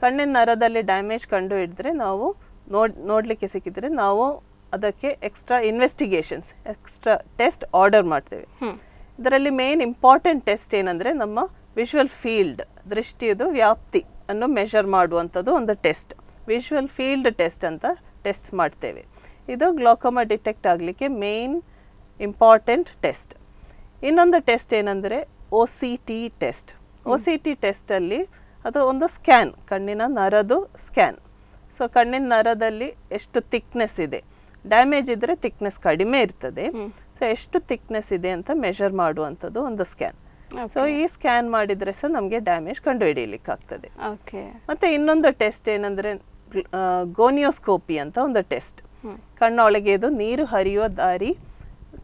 ಕಣ್ಣಿನ ನರದಲ್ಲಿ ಡ್ಯಾಮೇಜ್ ಕಂಡು ಹಿಡಿದ್ರೆ ನಾವು ನೋಡ್ ನೋಡಲಿಕ್ಕೆ ಸಿಕ್ಕಿದ್ರೆ ನಾವು ಅದಕ್ಕೆ extra investigations extra test order ಮಾಡ್ತೇವೆ. ಇದರಲ್ಲಿ ಮೇನ್ ಇಂಪಾರ್ಟೆಂಟ್ ಟೆಸ್ಟ್ ಏನಂದರೆ ನಮ್ಮ ವಿಷುವಲ್ ಫೀಲ್ಡ್ ದೃಷ್ಟಿಯದು ವ್ಯಾಪ್ತಿ ಅನ್ನು ಮೆಷರ್ ಮಾಡುವಂಥದ್ದು ಒಂದು ಟೆಸ್ಟ್ ವಿಷುವಲ್ ಫೀಲ್ಡ್ ಟೆಸ್ಟ್ ಅಂತ ಟೆಸ್ಟ್ ಮಾಡ್ತೇವೆ. ಇದು ಗ್ಲಾಕೋಮಾ ಡಿಟೆಕ್ಟ್ ಆಗಲಿಕ್ಕೆ ಮೇನ್ ಇಂಪಾರ್ಟೆಂಟ್ ಟೆಸ್ಟ್ ಇನ್ನೊಂದು ಟೆಸ್ಟ್ ಏನಂದರೆ O C T test O C T ಟೆಸ್ಟಲ್ಲಿ ಅದು ಒಂದು ಸ್ಕ್ಯಾನ್ ಕಣ್ಣಿನ ನರದು ಸ್ಕ್ಯಾನ್ ಸೊ ಕಣ್ಣಿನ ನರದಲ್ಲಿ ಎಷ್ಟು ಥಿಕ್ನೆಸ್ ಇದೆ? ಡ್ಯಾಮೇಜ್ ಇದ್ರೆ ಥಿಕ್ನೆಸ್ ಕಡಿಮೆ ಇರ್ತದೆ. ಸೊ ಎಷ್ಟು ಥಿಕ್ನೆಸ್ ಇದೆ ಅಂತ ಮೆಷರ್ ಮಾಡುವಂಥದ್ದು ಒಂದು ಸ್ಕ್ಯಾನ್ ಸೊ ಈ ಸ್ಕ್ಯಾನ್ ಮಾಡಿದ್ರೆ ಸಹ ನಮಗೆ ಡ್ಯಾಮೇಜ್ ಕಂಡುಹಿಡಿಯಲಿಕ್ಕೆ ಆಗ್ತದೆ ಓಕೆ ಮತ್ತೆ ಇನ್ನೊಂದು ಟೆಸ್ಟ್ ಏನಂದ್ರೆ ಗೋನಿಯೋಸ್ಕೋಪಿ ಅಂತ ಒಂದು ಟೆಸ್ಟ್ ಕಣ್ಣೊಳಗೆ ಇದು ನೀರು ಹರಿಯುವ ದಾರಿ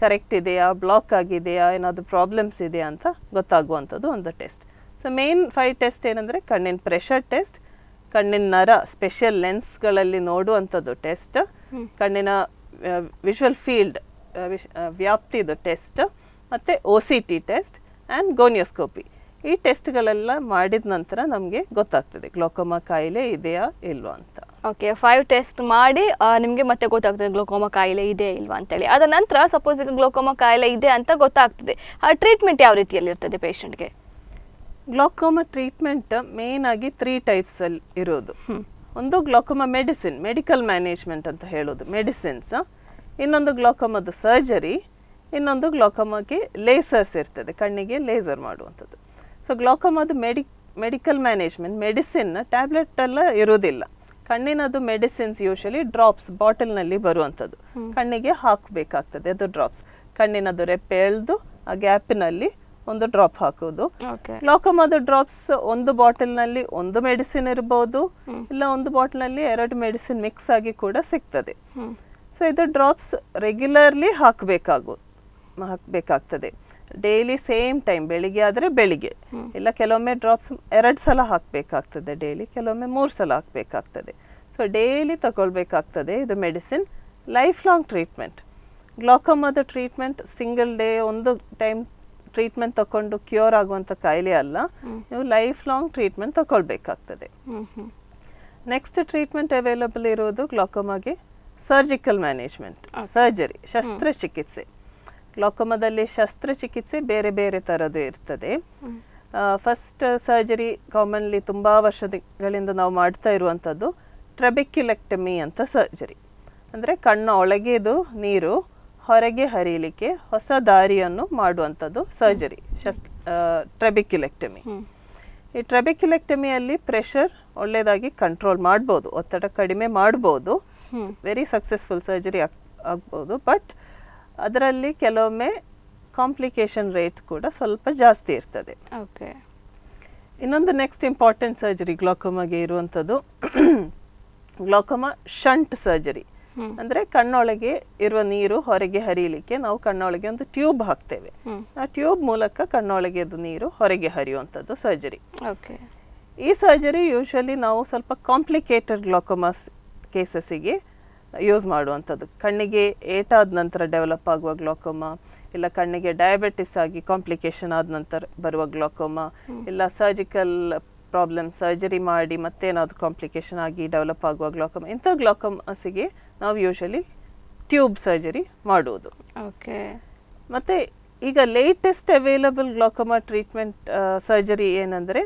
ಕರೆಕ್ಟ್ ಇದೆಯಾ? ಬ್ಲಾಕ್ ಆಗಿದೆಯಾ? ಏನಾದರೂ ಪ್ರಾಬ್ಲಮ್ಸ್ ಇದೆಯಾ ಅಂತ ಗೊತ್ತಾಗುವಂಥದ್ದು ಒಂದು test so main five test ಏನಂದ್ರೆ ಕಣ್ಣಿನ ಪ್ರೆಷರ್ ಟೆಸ್ಟ್ ಕಣ್ಣಿನ ನರ ಸ್ಪೆಷಲ್ ಲೆನ್ಸ್ಗಳಲ್ಲಿ ನೋಡುವಂಥದ್ದು ಟೆಸ್ಟ್ ಕಣ್ಣಿನ ವಿಷುವಲ್ ಫೀಲ್ಡ್ ವ್ಯಾಪ್ತಿದು ಟೆಸ್ಟ್ ಮತ್ತು O C T test and gonioscopy. ಈ ಟೆಸ್ಟ್ಗಳೆಲ್ಲ ಮಾಡಿದ ನಂತರ ನಮಗೆ ಗೊತ್ತಾಗ್ತದೆ ಗ್ಲೋಕೋಮಾ ಕಾಯಿಲೆ ಇದೆಯಾ ಇಲ್ವಾ ಅಂತ. ಓಕೆ ಫೈವ್ ಟೆಸ್ಟ್ ಮಾಡಿ ನಿಮಗೆ ಮತ್ತೆ ಗೊತ್ತಾಗ್ತದೆ ಗ್ಲೋಕೋಮಾ ಕಾಯಿಲೆ ಇದೆ ಇಲ್ವಾ ಅಂತೇಳಿ. ಅದ ನಂತರ ಸಪೋಸ್ ಈಗ ಗ್ಲೋಕೋಮಾ ಕಾಯಿಲೆ ಇದೆ ಅಂತ ಗೊತ್ತಾಗ್ತದೆ. ಆ ಟ್ರೀಟ್ಮೆಂಟ್ ಯಾವ ರೀತಿಯಲ್ಲಿ ಇರ್ತದೆ ಪೇಷಂಟ್ಗೆ ಗ್ಲಾಕೋಮಾ ಟ್ರೀಟ್ಮೆಂಟ್ ಮೇನ್ ಆಗಿ ತ್ರೀ ಟೈಪ್ಸ್ ಅಲ್ಲಿ ಇರೋದು. ಒಂದು ಗ್ಲಾಕೋಮಾ ಮೆಡಿಸಿನ್ ಮೆಡಿಕಲ್ ಮ್ಯಾನೇಜ್ಮೆಂಟ್ ಅಂತ ಹೇಳೋದು ಮೆಡಿಸಿನ್ಸ್. ಇನ್ನೊಂದು ಗ್ಲಾಕೋಮಾದ ಸರ್ಜರಿ ಇನ್ನೊಂದು ಗ್ಲಾಕೋಮಾಗೆ ಲೇಸರ್ಸ್ ಇರ್ತದೆ ಕಣ್ಣಿಗೆ ಲೇಸರ್ ಮಾಡುವಂಥದ್ದು. So ಗ್ಲಾಕೋಮಾದ medi medical management medicine tablet ಎಲ್ಲ ಇರೋದಿಲ್ಲ. ಕಣ್ಣಿನದು ಮೆಡಿಸಿನ್ಸ್ ಯೂಶಲಿ ಡ್ರಾಪ್ಸ್ ಬಾಟಲ್ನಲ್ಲಿ ಬರುವಂಥದ್ದು. ಕಣ್ಣಿಗೆ ಹಾಕಬೇಕಾಗ್ತದೆ ಅದು ಡ್ರಾಪ್ಸ್ ಕಣ್ಣಿನದು ರೆಪ್ಪೆ ಎಳೆದು ಆ ಗ್ಯಾಪಿನಲ್ಲಿ ಒಂದು ಡ್ರಾಪ್ ಹಾಕೋದು ಗ್ಲಾಕೋಮಾದ ಡ್ರಾಪ್ಸ್ ಒಂದು ಬಾಟಲ್ನಲ್ಲಿ ಒಂದು ಮೆಡಿಸಿನ್ ಇರಬಹುದು ಇಲ್ಲ ಒಂದು ಬಾಟಲ್ನಲ್ಲಿ ಎರಡು ಮೆಡಿಸಿನ್ ಮಿಕ್ಸ್ ಆಗಿ ಕೂಡ ಸಿಗ್ತದೆ. ಸೊ ಇದು ಡ್ರಾಪ್ಸ್ ರೆಗ್ಯುಲರ್ಲಿ ಹಾಕಬೇಕಾಗು ಹಾಕಬೇಕಾಗ್ತದೆ. ಡೈಲಿ ಸೇಮ್ ಟೈಮ್ ಬೆಳಿಗ್ಗೆ ಆದರೆ ಬೆಳಿಗ್ಗೆ. ಇಲ್ಲ ಕೆಲವೊಮ್ಮೆ ಡ್ರಾಪ್ಸ್ ಎರಡು ಸಲ ಹಾಕಬೇಕಾಗ್ತದೆ. ಡೈಲಿ ಕೆಲವೊಮ್ಮೆ ಮೂರು ಸಲ ಹಾಕಬೇಕಾಗ್ತದೆ. ಸೊ ಡೈಲಿ ತಗೊಳ್ಬೇಕಾಗ್ತದೆ ಇದು ಮೆಡಿಸಿನ್ ಲೈಫ್ ಲಾಂಗ್ ಟ್ರೀಟ್ಮೆಂಟ್ ಗ್ಲಾಕೋಮಾದ ಟ್ರೀಟ್ಮೆಂಟ್ ಸಿಂಗಲ್ ಡೇ ಒಂದು ಟೈಮ್ ಟ್ರೀಟ್ಮೆಂಟ್ ತಗೊಂಡು ಕ್ಯೂರ್ ಆಗುವಂಥ ಕಾಯಿಲೆ ಅಲ್ಲ. ನೀವು ಲೈಫ್ ಲಾಂಗ್ ಟ್ರೀಟ್ಮೆಂಟ್ ತಗೊಳ್ಬೇಕಾಗ್ತದೆ ನೆಕ್ಸ್ಟ್ ಟ್ರೀಟ್ಮೆಂಟ್ ಅವೈಲಬಲ್ ಇರೋದು ಗ್ಲಾಕೋಮಾಗೆ ಸರ್ಜಿಕಲ್ ಮ್ಯಾನೇಜ್ಮೆಂಟ್ ಸರ್ಜರಿ ಶಸ್ತ್ರಚಿಕಿತ್ಸೆ. ಗ್ಲಾಕೋಮಾದಲ್ಲಿ ಶಸ್ತ್ರಚಿಕಿತ್ಸೆ ಬೇರೆ ಬೇರೆ ಥರದ್ದು ಇರ್ತದೆ. ಫಸ್ಟ್ ಸರ್ಜರಿ ಕಾಮನ್ಲಿ ತುಂಬ ವರ್ಷಗಳಿಂದ ನಾವು ಮಾಡ್ತಾ ಇರುವಂಥದ್ದು ಟ್ರಬೆಕ್ಯುಲೆಕ್ಟಮಿ ಅಂತ ಸರ್ಜರಿ ಅಂದರೆ ಕಣ್ಣ ಒಳಗೆದು ನೀರು ಹೊರಗೆ ಹರಿಯಲಿಕ್ಕೆ ಹೊಸ ದಾರಿಯನ್ನು ಮಾಡುವಂಥದ್ದು ಸರ್ಜರಿ ಶಸ್ ಟ್ರೆಬಿಕ್ಯುಲೆಕ್ಟಮಿ ಈ ಟ್ರೆಬಿಕ್ಯುಲೆಕ್ಟಮಿಯಲ್ಲಿ ಪ್ರೆಷರ್ ಒಳ್ಳೆಯದಾಗಿ ಕಂಟ್ರೋಲ್ ಮಾಡ್ಬೋದು ಒತ್ತಡ ಕಡಿಮೆ ಮಾಡ್ಬೋದು. ವೆರಿ ಸಕ್ಸಸ್ಫುಲ್ ಸರ್ಜರಿ ಆಗ್ಬೋದು ಬಟ್ ಅದರಲ್ಲಿ ಕೆಲವೊಮ್ಮೆ ಕಾಂಪ್ಲಿಕೇಶನ್ ರೇಟ್ ಕೂಡ ಸ್ವಲ್ಪ ಜಾಸ್ತಿ ಇರ್ತದೆ. ಓಕೆ ಇನ್ನೊಂದು ನೆಕ್ಸ್ಟ್ ಇಂಪಾರ್ಟೆಂಟ್ ಸರ್ಜರಿ ಗ್ಲಾಕೋಮಾಗೆ ಇರುವಂಥದ್ದು ಗ್ಲಾಕೋಮಾ ಶಂಟ್ ಸರ್ಜರಿ ಅಂದರೆ ಕಣ್ಣೊಳಗೆ ಇರುವ ನೀರು ಹೊರಗೆ ಹರಿಯಲಿಕ್ಕೆ ನಾವು ಕಣ್ಣೊಳಗೆ ಒಂದು ಟ್ಯೂಬ್ ಹಾಕ್ತೇವೆ. ಆ ಟ್ಯೂಬ್ ಮೂಲಕ ಕಣ್ಣೊಳಗೆ ಅದು ನೀರು ಹೊರಗೆ ಹರಿಯುವಂಥದ್ದು ಸರ್ಜರಿ. ಓಕೆ. ಈ ಸರ್ಜರಿ ಯೂಶಲಿ ನಾವು ಸ್ವಲ್ಪ ಕಾಂಪ್ಲಿಕೇಟೆಡ್ ಗ್ಲಾಕೋಮಾಸ್ ಕೇಸಸ್ಸಿಗೆ ಯೂಸ್ ಮಾಡುವಂಥದ್ದು. ಕಣ್ಣಿಗೆ ಏಟಾದ ನಂತರ ಡೆವಲಪ್ ಆಗುವ ಗ್ಲಾಕೋಮಾ ಇಲ್ಲ ಕಣ್ಣಿಗೆ ಡಯಾಬಿಟಿಸ್ ಆಗಿ ಕಾಂಪ್ಲಿಕೇಶನ್ ಆದ ನಂತರ ಬರುವ ಗ್ಲಾಕೋಮಾ ಇಲ್ಲ ಸರ್ಜಿಕಲ್ ಪ್ರಾಬ್ಲಮ್ ಸರ್ಜರಿ ಮಾಡಿ ಮತ್ತೇನಾದ್ರು ಕಾಂಪ್ಲಿಕೇಶನ್ ಆಗಿ ಡೆವಲಪ್ ಆಗುವ ಗ್ಲಾಕೋಮಾ ಇಂಥ ಗ್ಲಾಕೋಮಾಸಿಗೆ ನಾವು ಯೂಶಲಿ ಟ್ಯೂಬ್ ಸರ್ಜರಿ ಮಾಡುವುದು. ಓಕೆ ಮತ್ತು ಈಗ latest available glaucoma treatment surgery ಏನಂದರೆ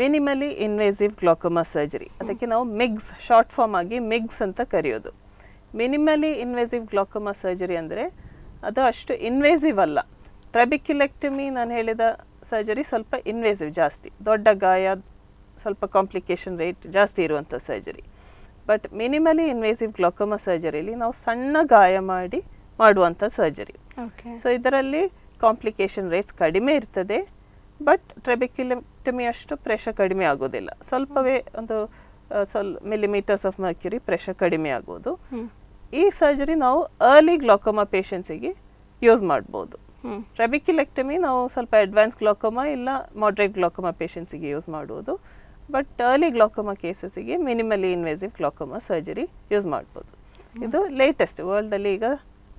ಮಿನಿಮಲಿ ಇನ್ವೇಸಿವ್ ಗ್ಲಾಕೋಮಾ ಸರ್ಜರಿ ಅದಕ್ಕೆ ನಾವು ಮಿಗ್ಸ್ ಶಾರ್ಟ್ ಫಾರ್ಮ್ ಆಗಿ ಮಿಗ್ಸ್ ಅಂತ ಕರೆಯೋದು. ಮಿನಿಮಲಿ ಇನ್ವೇಸಿವ್ ಗ್ಲಾಕೋಮಾ ಸರ್ಜರಿ ಅಂದರೆ ಅದು ಅಷ್ಟು ಇನ್ವೇಸಿವ್ ಅಲ್ಲ. ಟ್ರಬಿಕ್ಯುಲೆಕ್ಟಮಿ ನಾನು ಹೇಳಿದ ಸರ್ಜರಿ ಸ್ವಲ್ಪ ಇನ್ವೇಸಿವ್ ಜಾಸ್ತಿ. ದೊಡ್ಡ ಗಾಯ ಸ್ವಲ್ಪ ಕಾಂಪ್ಲಿಕೇಶನ್ ರೇಟ್ ಜಾಸ್ತಿ ಇರುವಂಥ surgery but minimally invasive glaucoma ಸರ್ಜರಿಲಿ ನಾವು ಸಣ್ಣ ಗಾಯ ಮಾಡಿ ಮಾಡುವಂಥ ಸರ್ಜರಿ ಓಕೆ ಸೊ ಇದರಲ್ಲಿ ಕಾಂಪ್ಲಿಕೇಶನ್ ರೇಟ್ಸ್ ಕಡಿಮೆ ಇರ್ತದೆ ಬಟ್ ಟ್ರೆಬಿಕ್ಯುಲಮಿ ಅಷ್ಟು ಪ್ರೆಷರ್ ಕಡಿಮೆ ಆಗೋದಿಲ್ಲ. ಸ್ವಲ್ಪವೇ ಒಂದು ಸ್ವಲ್ಪ ಮಿಲಿಮೀಟರ್ಸ್ ಆಫ್ ಮರ್ಕ್ಯುರಿ ಪ್ರೆಷರ್ ಕಡಿಮೆ ಆಗೋದು. ಈ ಸರ್ಜರಿ ನಾವು ಅರ್ಲಿ ಗ್ಲಾಕೋಮಾ ಪೇಷಂಟ್ಸಿಗೆ ಯೂಸ್ ಮಾಡ್ಬೋದು. ಟ್ರೆಬಿಕ್ಯುಲೆಕ್ಟಮಿ ನಾವು ಸ್ವಲ್ಪ ಅಡ್ವಾನ್ಸ್ ಗ್ಲಾಕೋಮಾ ಇಲ್ಲ ಮಾಡ್ರೇಟ್ ಗ್ಲಾಕೋಮಾ ಪೇಷಂಟ್ಸಿಗೆ ಯೂಸ್ ಮಾಡುವುದು. But early glaucoma ಕೇಸಸ್ಸಿಗೆ minimally invasive glaucoma surgery use ಮಾಡ್ಬೋದು. ಇದು ಲೇಟೆಸ್ಟ್ ವರ್ಲ್ಡಲ್ಲಿ ಈಗ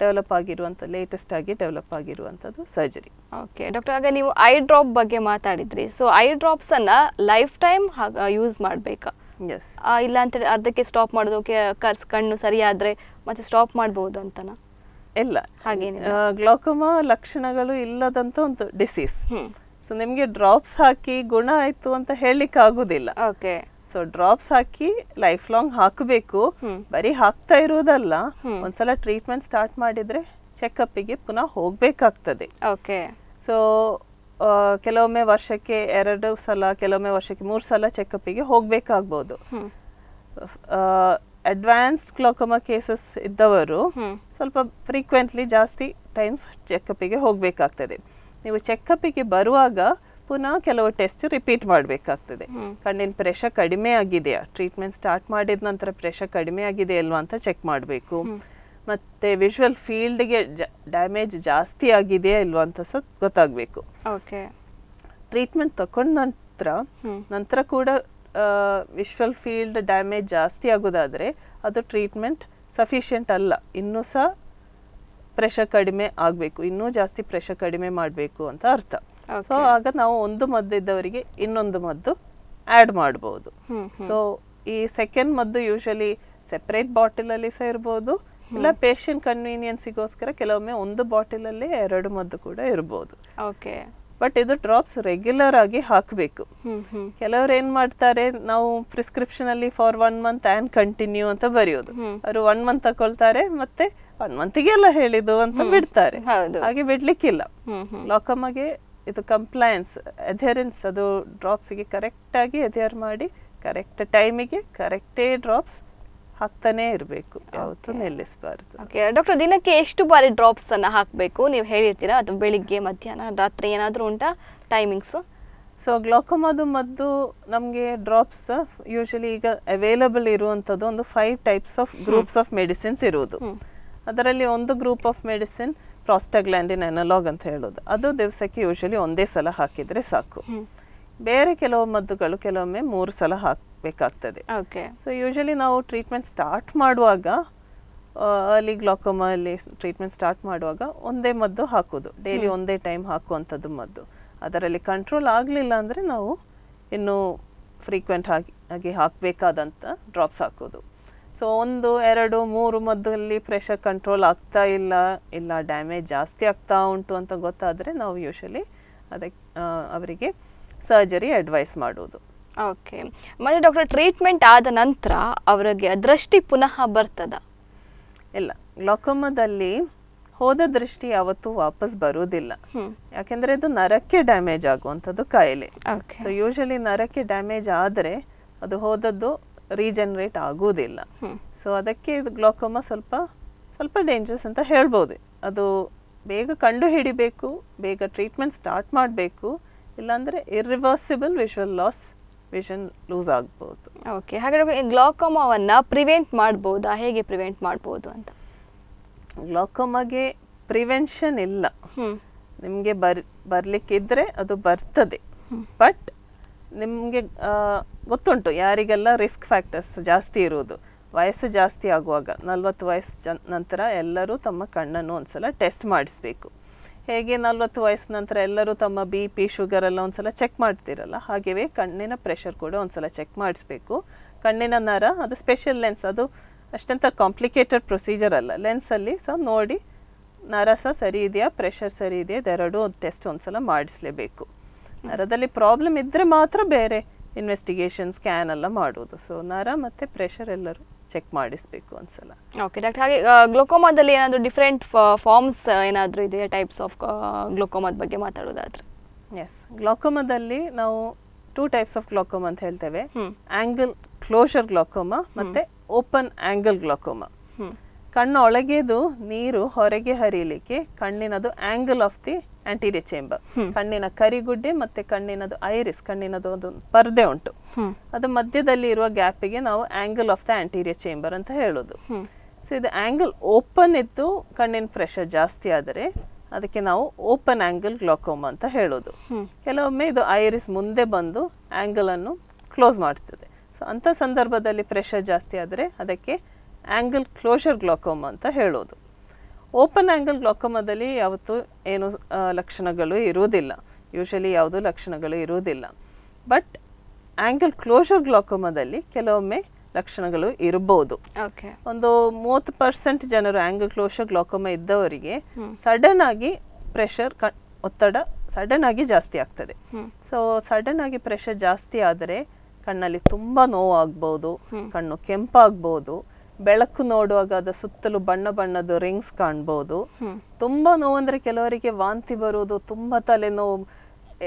ಡೆವಲಪ್ ಆಗಿರುವಂಥ ಲೇಟೆಸ್ಟ್ ಆಗಿ ಡೆವಲಪ್ ಆಗಿರುವಂಥದ್ದು ಸರ್ಜರಿ ಓಕೆ ಡಾಕ್ಟರ್ ಆಗ ನೀವು ಐ ಡ್ರಾಪ್ ಬಗ್ಗೆ ಮಾತಾಡಿದ್ರಿ. ಸೊ ಐ ಡ್ರಾಪ್ಸ್ ಅನ್ನ ಲೈಫ್ ಟೈಮ್ ಯೂಸ್ ಮಾಡಬೇಕಾ? ಎಸ್ ಇಲ್ಲ ಅಂತ ಅರ್ಧಕ್ಕೆ ಸ್ಟಾಪ್ ಮಾಡೋದಕ್ಕೆ ಕರ್ಸ್ ಕಣ್ಣು ಸರಿಯಾದರೆ ಮತ್ತೆ ಸ್ಟಾಪ್ ಮಾಡ್ಬೋದು ಅಂತನಾ? ಇಲ್ಲ. ಹಾಗೇನಿಲ್ಲ. ಗ್ಲಾಕೋಮಾ ಲಕ್ಷಣಗಳು ಇಲ್ಲದಂತ ಒಂದು ಡಿಸೀಸ್ ಸೊ ನಿಮಗೆ ಡ್ರಾಪ್ಸ್ ಹಾಕಿ ಗುಣ ಆಯ್ತು ಅಂತ ಹೇಳಲಿಕ್ಕೆ ಆಗುದಿಲ್ಲ ಓಕೆ ಸೊ ಡ್ರಾಪ್ಸ್ ಹಾಕಿ ಲೈಫ್ ಲಾಂಗ್ ಹಾಕಬೇಕು ಬರೀ ಹಾಕ್ತಾ ಇರುವುದಲ್ಲ ಒಂದ್ಸಲ ಟ್ರೀಟ್ಮೆಂಟ್ ಸ್ಟಾರ್ಟ್ ಮಾಡಿದ್ರೆ ಚೆಕಪ್ಪಿಗೆ ಪುನಃ ಹೋಗ್ಬೇಕಾಗ್ತದೆ. ಓಕೆ ಸೊ ಕೆಲವೊಮ್ಮೆ ವರ್ಷಕ್ಕೆ ಎರಡು ಸಲ ಕೆಲವೊಮ್ಮೆ ವರ್ಷಕ್ಕೆ ಮೂರು ಸಲ ಚೆಕಪ್ಪಿಗೆ ಹೋಗಬೇಕಾಗ್ಬೋದು. ಅಡ್ವಾನ್ಸ್ಡ್ ಕ್ಲೋಕಮಾ ಕೇಸಸ್ ಇದ್ದವರು ಸ್ವಲ್ಪ ಫ್ರೀಕ್ವೆಂಟ್ಲಿ ಜಾಸ್ತಿ ಟೈಮ್ಸ್ ಚೆಕಪ್ಪಿಗೆ ಹೋಗಬೇಕಾಗ್ತದೆ. ನೀವು ಚೆಕಪ್ಪಿಗೆ ಬರುವಾಗ ಪುನಃ ಕೆಲವು ಟೆಸ್ಟ್ ರಿಪೀಟ್ ಮಾಡಬೇಕಾಗ್ತದೆ. ಕಣ್ಣಿನ ಪ್ರೆಷರ್ ಕಡಿಮೆ ಆಗಿದೆಯಾ ಟ್ರೀಟ್ಮೆಂಟ್ ಸ್ಟಾರ್ಟ್ ಮಾಡಿದ ನಂತರ ಪ್ರೆಷರ್ ಕಡಿಮೆ ಆಗಿದೆ ಅಲ್ವಾ ಅಂತ ಚೆಕ್ ಮಾಡಬೇಕು. ಮತ್ತೆ ವಿಜುವಲ್ ಫೀಲ್ಡ್ಗೆ ಡ್ಯಾಮೇಜ್ ಜಾಸ್ತಿ ಆಗಿದೆಯಾ ಇಲ್ವಾ ಅಂತ ಸಹ ಗೊತ್ತಾಗಬೇಕು. ಓಕೆ ಟ್ರೀಟ್ಮೆಂಟ್ ತಗೊಂಡ ನಂತರ ನಂತರ ಕೂಡ ವಿಶ್ವಲ್ ಫೀಲ್ಡ್ ಡ್ಯಾಮೇಜ್ ಜಾಸ್ತಿ ಆಗೋದಾದ್ರೆ ಅದು ಟ್ರೀಟ್ಮೆಂಟ್ ಸಫಿಷಿಯಂಟ್ ಅಲ್ಲ. ಇನ್ನೂ ಸಹ ಪ್ರೆಷರ್ ಕಡಿಮೆ ಆಗಬೇಕು ಇನ್ನೂ ಜಾಸ್ತಿ ಪ್ರೆಷರ್ ಕಡಿಮೆ ಮಾಡಬೇಕು ಅಂತ ಅರ್ಥ. ಸೊ ಆಗ ನಾವು ಒಂದು ಮದ್ದು ಇದ್ದವರಿಗೆ ಇನ್ನೊಂದು ಮದ್ದು ಆ್ಯಡ್ ಮಾಡ್ಬೋದು. ಸೊ ಈ ಸೆಕೆಂಡ್ ಮದ್ದು ಯೂಶಲಿ ಸೆಪರೇಟ್ ಬಾಟಲಲ್ಲಿ ಸಹ ಇರ್ಬೋದು ಇಲ್ಲ ಪೇಷಂಟ್ ಕನ್ವೀನಿಯನ್ಸಿಗೋಸ್ಕರ ಕೆಲವೊಮ್ಮೆ ಒಂದು ಬಾಟಲಲ್ಲಿ ಎರಡು ಮದ್ದು ಕೂಡ ಇರ್ಬೋದು. ಓಕೆ ಬಟ್ ಇದು ಡ್ರಾಪ್ಸ್ ರೆಗ್ಯುಲರ್ ಆಗಿ ಹಾಕಬೇಕು. ಕೆಲವರು ಏನ್ ಮಾಡ್ತಾರೆ ನಾವು ಪ್ರಿಸ್ಕ್ರಿಪ್ಷನ್ ಅಲ್ಲಿ for one month and continue ಅಂತ ಬರೆಯೋದು. ಅವರು ಒನ್ ಮಂತ್ ತಗೊಳ್ತಾರೆ ಮತ್ತೆ ಒನ್ ಮಂತಿಗೆಲ್ಲ ಹೇಳಿದ್ದು ಅಂತ ಬಿಡ್ತಾರೆ. ಹಾಗೆ ಬಿಡ್ಲಿಕ್ಕಿಲ್ಲ. ಲಾಕಮ್ಮಗೆ ಇದು ಕಂಪ್ಲಯನ್ಸ್ ಅಧೆರೆನ್ಸ್ ಅದು ಡ್ರಾಪ್ಸ್ಗೆ ಕರೆಕ್ಟಾಗಿ ಅಧೇರ್ ಮಾಡಿ ಕರೆಕ್ಟ್ ಟೈಮಿಗೆ ಕರೆಕ್ಟೇ ಡ್ರಾಪ್ಸ್ ಹಾಕ್ತಾನೇ ಇರಬೇಕು. ಯಾವತ್ತೂ ನಿಲ್ಲಿಸಬಾರ್ದು. ಓಕೆ ಡಾಕ್ಟರ್ ದಿನಕ್ಕೆ ಎಷ್ಟು ಬಾರಿ ಡ್ರಾಪ್ಸ್ ಅನ್ನ ಹಾಕಬೇಕು? ನೀವು ಹೇಳಿರ್ತೀರಾ? ಅದು ಬೆಳಿಗ್ಗೆ ಮಧ್ಯಾಹ್ನ ರಾತ್ರಿ ಏನಾದರೂ ಉಂಟಾ ಟೈಮಿಂಗ್ಸ್ ಸೊ ಗ್ಲಾಕೋಮಾದು ಮದ್ದು ನಮಗೆ ಡ್ರಾಪ್ಸ್ ಯೂಶಲಿ ಈಗ ಅವೈಲಬಲ್ ಇರುವಂಥದ್ದು ಒಂದು five types of groups of medicines ಇರುವುದು. ಅದರಲ್ಲಿ ಒಂದು group of medicine prostaglandin analogue ಅಂತ ಹೇಳೋದು. ಅದು ದಿವಸಕ್ಕೆ ಯೂಶಲಿ ಒಂದೇ ಸಲ ಹಾಕಿದರೆ ಸಾಕು. ಬೇರೆ ಕೆಲವು ಮದ್ದುಗಳು ಕೆಲವೊಮ್ಮೆ ಮೂರು ಸಲ ಹಾಕಬೇಕಾಗ್ತದೆ. ಓಕೆ. ಸೊ ಯೂಶಲಿ ನಾವು ಟ್ರೀಟ್ಮೆಂಟ್ ಸ್ಟಾರ್ಟ್ ಮಾಡುವಾಗ ಅರ್ಲಿ ಗ್ಲಾಕೊಮಲ್ಲಿ ಟ್ರೀಟ್ಮೆಂಟ್ ಸ್ಟಾರ್ಟ್ ಮಾಡುವಾಗ ಒಂದೇ ಮದ್ದು ಹಾಕೋದು. ಡೈಲಿ ಒಂದೇ ಟೈಮ್ ಹಾಕುವಂಥದ್ದು ಮದ್ದು. ಅದರಲ್ಲಿ ಕಂಟ್ರೋಲ್ ಆಗಲಿಲ್ಲ ಅಂದರೆ ನಾವು ಇನ್ನೂ ಫ್ರೀಕ್ವೆಂಟ್ ಆಗಿ ಆಗಿ ಹಾಕಬೇಕಾದಂಥ ಡ್ರಾಪ್ಸ್ ಹಾಕೋದು. ಸೊ ಒಂದು ಎರಡು ಮೂರು ಮದ್ದಲ್ಲಿ ಪ್ರೆಷರ್ ಕಂಟ್ರೋಲ್ ಆಗ್ತಾ ಇಲ್ಲ ಇಲ್ಲ ಡ್ಯಾಮೇಜ್ ಜಾಸ್ತಿ ಆಗ್ತಾ ಉಂಟು ಅಂತ ಗೊತ್ತಾದರೆ ನಾವು ಯೂಶಲಿ ಅದಕ್ಕೆ ಅವರಿಗೆ ಸರ್ಜರಿ ಅಡ್ವೈಸ್ ಮಾಡೋದು ಓಕೆ ಮತ್ತೆ ಡಾಕ್ಟರ್ ಟ್ರೀಟ್ಮೆಂಟ್ ಆದ ನಂತರ ಅವರಿಗೆ ದೃಷ್ಟಿ ಪುನಃ ಬರ್ತದ? ಇಲ್ಲ. ಗ್ಲಾಕೋಮದಲ್ಲಿ ಹೋದ ದೃಷ್ಟಿ ಯಾವತ್ತೂ ವಾಪಸ್ ಬರುವುದಿಲ್ಲ. ಯಾಕೆಂದರೆ ಇದು ನರಕ್ಕೆ ಡ್ಯಾಮೇಜ್ ಆಗುವಂಥದ್ದು ಕಾಯಿಲೆ. ಓಕೆ ಸೊ ಯೂಶಲಿ ನರಕ್ಕೆ ಡ್ಯಾಮೇಜ್ ಆದರೆ ಅದು ಹೋದದ್ದು ರೀಜನರೇಟ್ ಆಗೋದಿಲ್ಲ ಸೊ ಅದಕ್ಕೆ ಇದು ಗ್ಲಾಕೋಮಾ ಸ್ವಲ್ಪ ಸ್ವಲ್ಪ ಡೇಂಜರಸ್ ಅಂತ ಹೇಳ್ಬೋದು. ಅದು ಬೇಗ ಕಂಡು ಹಿಡಿಬೇಕು ಬೇಗ ಟ್ರೀಟ್ಮೆಂಟ್ ಸ್ಟಾರ್ಟ್ ಮಾಡಬೇಕು ಇಲ್ಲಾಂದರೆ irreversible visual loss vision lose ಆಗ್ಬೋದು. ಓಕೆ ಹಾಗಾದ್ರೆ ಗ್ಲಾಕೋಮಾವನ್ನ ಪ್ರಿವೆಂಟ್ ಮಾಡ್ಬೋದಾ? ಹೇಗೆ ಪ್ರಿವೆಂಟ್ ಮಾಡ್ಬೋದು ಅಂತ? ಗ್ಲಾಕೋಮಾಗೆ ಪ್ರಿವೆನ್ಷನ್ ಇಲ್ಲ. ನಿಮಗೆ ಬರ್ ಬರಲಿಕ್ಕಿದ್ರೆ ಅದು ಬರ್ತದೆ. ಬಟ್ ನಿಮಗೆ ಗೊತ್ತುಂಟು, ಯಾರಿಗೆಲ್ಲ ರಿಸ್ಕ್ ಫ್ಯಾಕ್ಟರ್ಸ್ ಜಾಸ್ತಿ ಇರುವುದು. ವಯಸ್ಸು ಜಾಸ್ತಿ ಆಗುವಾಗ, ನಲ್ವತ್ತು ವಯಸ್ಸು ಜ, ನಂತರ ಎಲ್ಲರೂ ತಮ್ಮ ಕಣ್ಣನ್ನು ಒಂದ್ಸಲ ಟೆಸ್ಟ್ ಮಾಡಿಸ್ಬೇಕು. ಹೇಗೆ ನಲವತ್ತು ವಯಸ್ಸು ನಂತರ ಎಲ್ಲರೂ ತಮ್ಮ ಬಿ ಪಿ ಶುಗರ್ ಎಲ್ಲ ಒಂದ್ಸಲ ಚೆಕ್ ಮಾಡ್ತಿರಲ್ಲ, ಹಾಗೆಯೇ ಕಣ್ಣಿನ ಪ್ರೆಷರ್ ಕೂಡ ಒಂದ್ಸಲ ಚೆಕ್ ಮಾಡಿಸ್ಬೇಕು. ಕಣ್ಣಿನ ನರ, ಅದು ಸ್ಪೆಷಲ್ ಲೆನ್ಸ್ ಅದು ಅಷ್ಟಂತ ಕಾಂಪ್ಲಿಕೇಟೆಡ್ ಪ್ರೊಸೀಜರ್ ಅಲ್ಲ. ಲೆನ್ಸಲ್ಲಿ ಸಹ ನೋಡಿ, ನರ ಸಹ ಸರಿ ಇದೆಯಾ ಪ್ರೆಷರ್ ಸರಿ ಇದೆಯಾ, ಇದೆರಡು ಟೆಸ್ಟ್ ಒಂದ್ಸಲ ಮಾಡಿಸ್ಲೇಬೇಕು. ನರದಲ್ಲಿ ಪ್ರಾಬ್ಲಮ್ ಇದ್ದರೆ ಮಾತ್ರ ಬೇರೆ ಇನ್ವೆಸ್ಟಿಗೇಷನ್ ಸ್ಕ್ಯಾನ್ ಎಲ್ಲ ಮಾಡೋದು ಸೊ ನರ ಮತ್ತು ಪ್ರೆಷರ್ ಎಲ್ಲರೂ ಚೆಕ್ ಮಾಡಿಸ್ಬೇಕು ಒಂದ್ಸಲ. ಓಕೆ ಡಾಕ್ಟರ್ ಹಾಗೆ ಗ್ಲೋಕೋಮಾದಲ್ಲಿ ಏನಾದರೂ ಡಿಫ್ರೆಂಟ್ ಫಾರ್ಮ್ಸ್ ಏನಾದರೂ ಇದೆಯಾ ಟೈಪ್ಸ್ ಆಫ್ ಗ್ಲೋಕೋಮಾದ ಬಗ್ಗೆ ಮಾತಾಡೋದಾದ್ರೆ ಎಸ್ ಗ್ಲೋಕೋಮಾದಲ್ಲಿ ನಾವು ಟೂ ಟೈಪ್ಸ್ ಆಫ್ ಗ್ಲೋಕೋಮ್ ಅಂತ ಹೇಳ್ತೇವೆ. ಆಂಗಲ್ ಕ್ಲೋಷರ್ ಗ್ಲೋಕೋಮಾ ಮತ್ತೆ ಓಪನ್ ಆಂಗಲ್ ಗ್ಲೋಕೋಮಾ ಕಣ್ಣು ಒಳಗೆದು ನೀರು ಹೊರಗೆ ಹರಿಲಿಕ್ಕೆ ಕಣ್ಣಿನದು angle of the anterior chamber ಕಣ್ಣಿನ ಕರಿಗುಡ್ಡೆ ಮತ್ತೆ ಕಣ್ಣಿನದು ಐರಿಸ್ ಕಣ್ಣಿನದು ಒಂದು ಪರ್ದೆ ಉಂಟು. ಅದು ಮಧ್ಯದಲ್ಲಿ ಇರುವ ಗ್ಯಾಪಿಗೆ ನಾವು angle of the anterior chamber ಅಂತ ಹೇಳೋದು. ಸೊ ಇದು ಆಂಗಲ್ ಓಪನ್ ಇದ್ದು ಕಣ್ಣಿನ ಪ್ರೆಷರ್ ಜಾಸ್ತಿ ಆದರೆ ಅದಕ್ಕೆ ನಾವು ಓಪನ್ ಆಂಗಲ್ ಗ್ಲೋಕೋಮ ಅಂತ ಹೇಳೋದು. ಕೆಲವೊಮ್ಮೆ ಇದು ಐರಿಸ್ ಮುಂದೆ ಬಂದು ಆಂಗಲ್ ಅನ್ನು ಕ್ಲೋಸ್ ಮಾಡ್ತದೆ. ಸೊ ಅಂಥ ಸಂದರ್ಭದಲ್ಲಿ ಪ್ರೆಷರ್ ಜಾಸ್ತಿ ಆದರೆ ಅದಕ್ಕೆ ಆಂಗಲ್ ಕ್ಲೋಷರ್ ಗ್ಲೋಕೋಮ ಅಂತ ಹೇಳೋದು. ಓಪನ್ ಆ್ಯಂಗಲ್ ಗ್ಲಾಕೋಮಾದಲ್ಲಿ ಯಾವತ್ತು ಏನು ಲಕ್ಷಣಗಳು ಇರುವುದಿಲ್ಲ. ಯೂಶಲಿ ಯಾವುದೂ ಲಕ್ಷಣಗಳು ಇರುವುದಿಲ್ಲ. ಬಟ್ ಆಂಗಲ್ ಕ್ಲೋಷರ್ ಗ್ಲಾಕೋಮಾದಲ್ಲಿ ಕೆಲವೊಮ್ಮೆ ಲಕ್ಷಣಗಳು ಇರಬಹುದು. ಓಕೆ ಒಂದು ಮೂವತ್ತು ಪರ್ಸೆಂಟ್ ಜನರು ಆಂಗಲ್ ಕ್ಲೋಷರ್ ಗ್ಲಾಕೋಮಾ ಇದ್ದವರಿಗೆ ಸಡನ್ ಆಗಿ ಪ್ರೆಷರ್ ಒತ್ತಡ ಸಡನ್ ಆಗಿ ಜಾಸ್ತಿ ಆಗ್ತದೆ. ಸೊ ಸಡನ್ ಆಗಿ ಪ್ರೆಷರ್ ಜಾಸ್ತಿ ಆದರೆ ಕಣ್ಣಲ್ಲಿ ತುಂಬಾ ನೋವು ಆಗ್ಬೋದು ಕಣ್ಣು ಕೆಂಪಾಗ್ಬೋದು ಬೆಳಕು ನೋಡುವಾಗ ಅದ ಸುತ್ತಲೂ ಬಣ್ಣ ಬಣ್ಣದ ರಿಂಗ್ಸ್ ಕಾಣ್ಬೋದು. ತುಂಬಾ ನೋವಂದ್ರೆ ಕೆಲವರಿಗೆ ವಾಂತಿ ಬರುವುದು ತುಂಬಾ ತಲೆನೋವು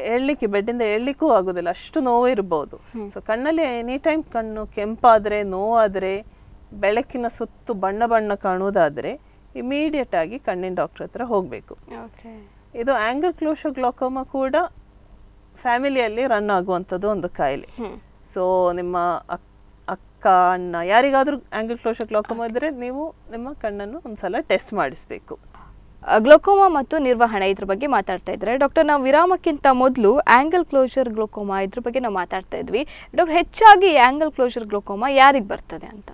ಹೇಳಲಿಕ್ಕೆ ಬೆಡ್ಡಿಂದ ಹೇಳಲಿಕ್ಕೂ ಆಗೋದಿಲ್ಲ ಅಷ್ಟು ನೋವು ಇರ್ಬೋದು. ಸೊ ಕಣ್ಣಲ್ಲಿ ಎನಿ ಟೈಮ್ ಕಣ್ಣು ಕೆಂಪಾದ್ರೆ ನೋವಾದ್ರೆ ಬೆಳಕಿನ ಸುತ್ತು ಬಣ್ಣ ಬಣ್ಣ ಕಾಣುವುದಾದ್ರೆ ಇಮಿಡಿಯೇಟ್ ಆಗಿ ಕಣ್ಣಿನ ಡಾಕ್ಟರ್ ಹತ್ರ ಹೋಗಬೇಕು. ಇದು ಆಂಗಲ್ ಕ್ಲೋಶ ಗ್ಲೋಕೋಮ ಕೂಡ ಫ್ಯಾಮಿಲಿಯಲ್ಲಿ ರನ್ ಆಗುವಂಥದ್ದು ಒಂದು ಕಾಯಿಲೆ. ಸೊ ನಿಮ್ಮ ಅಕ್ಕ ಅಣ್ಣ ಯಾರಿಗಾದರೂ ಆಂಗಲ್ ಕ್ಲೋಷರ್ ಗ್ಲೋಕೋಮಾ ಇದ್ದರೆ ನೀವು ನಿಮ್ಮ ಕಣ್ಣನ್ನು ಒಂದ್ಸಲ ಟೆಸ್ಟ್ ಮಾಡಿಸ್ಬೇಕು. ಗ್ಲೋಕೋಮಾ ಮತ್ತು ನಿರ್ವಹಣೆ ಇದ್ರ ಬಗ್ಗೆ ಮಾತಾಡ್ತಾ ಇದ್ದಾರೆ. ಡಾಕ್ಟರ್ ನಾವು ವಿರಾಮಕ್ಕಿಂತ ಮೊದಲು ಆಂಗಲ್ ಕ್ಲೋಷರ್ ಗ್ಲೋಕೋಮಾ ಇದ್ರ ಬಗ್ಗೆ ನಾವು ಮಾತಾಡ್ತಾ ಇದ್ವಿ. ಡಾಕ್ಟರ್ ಹೆಚ್ಚಾಗಿ ಆಂಗಲ್ ಕ್ಲೋಷರ್ ಗ್ಲೋಕೋಮಾ ಯಾರಿಗೆ ಬರ್ತದೆ ಅಂತ?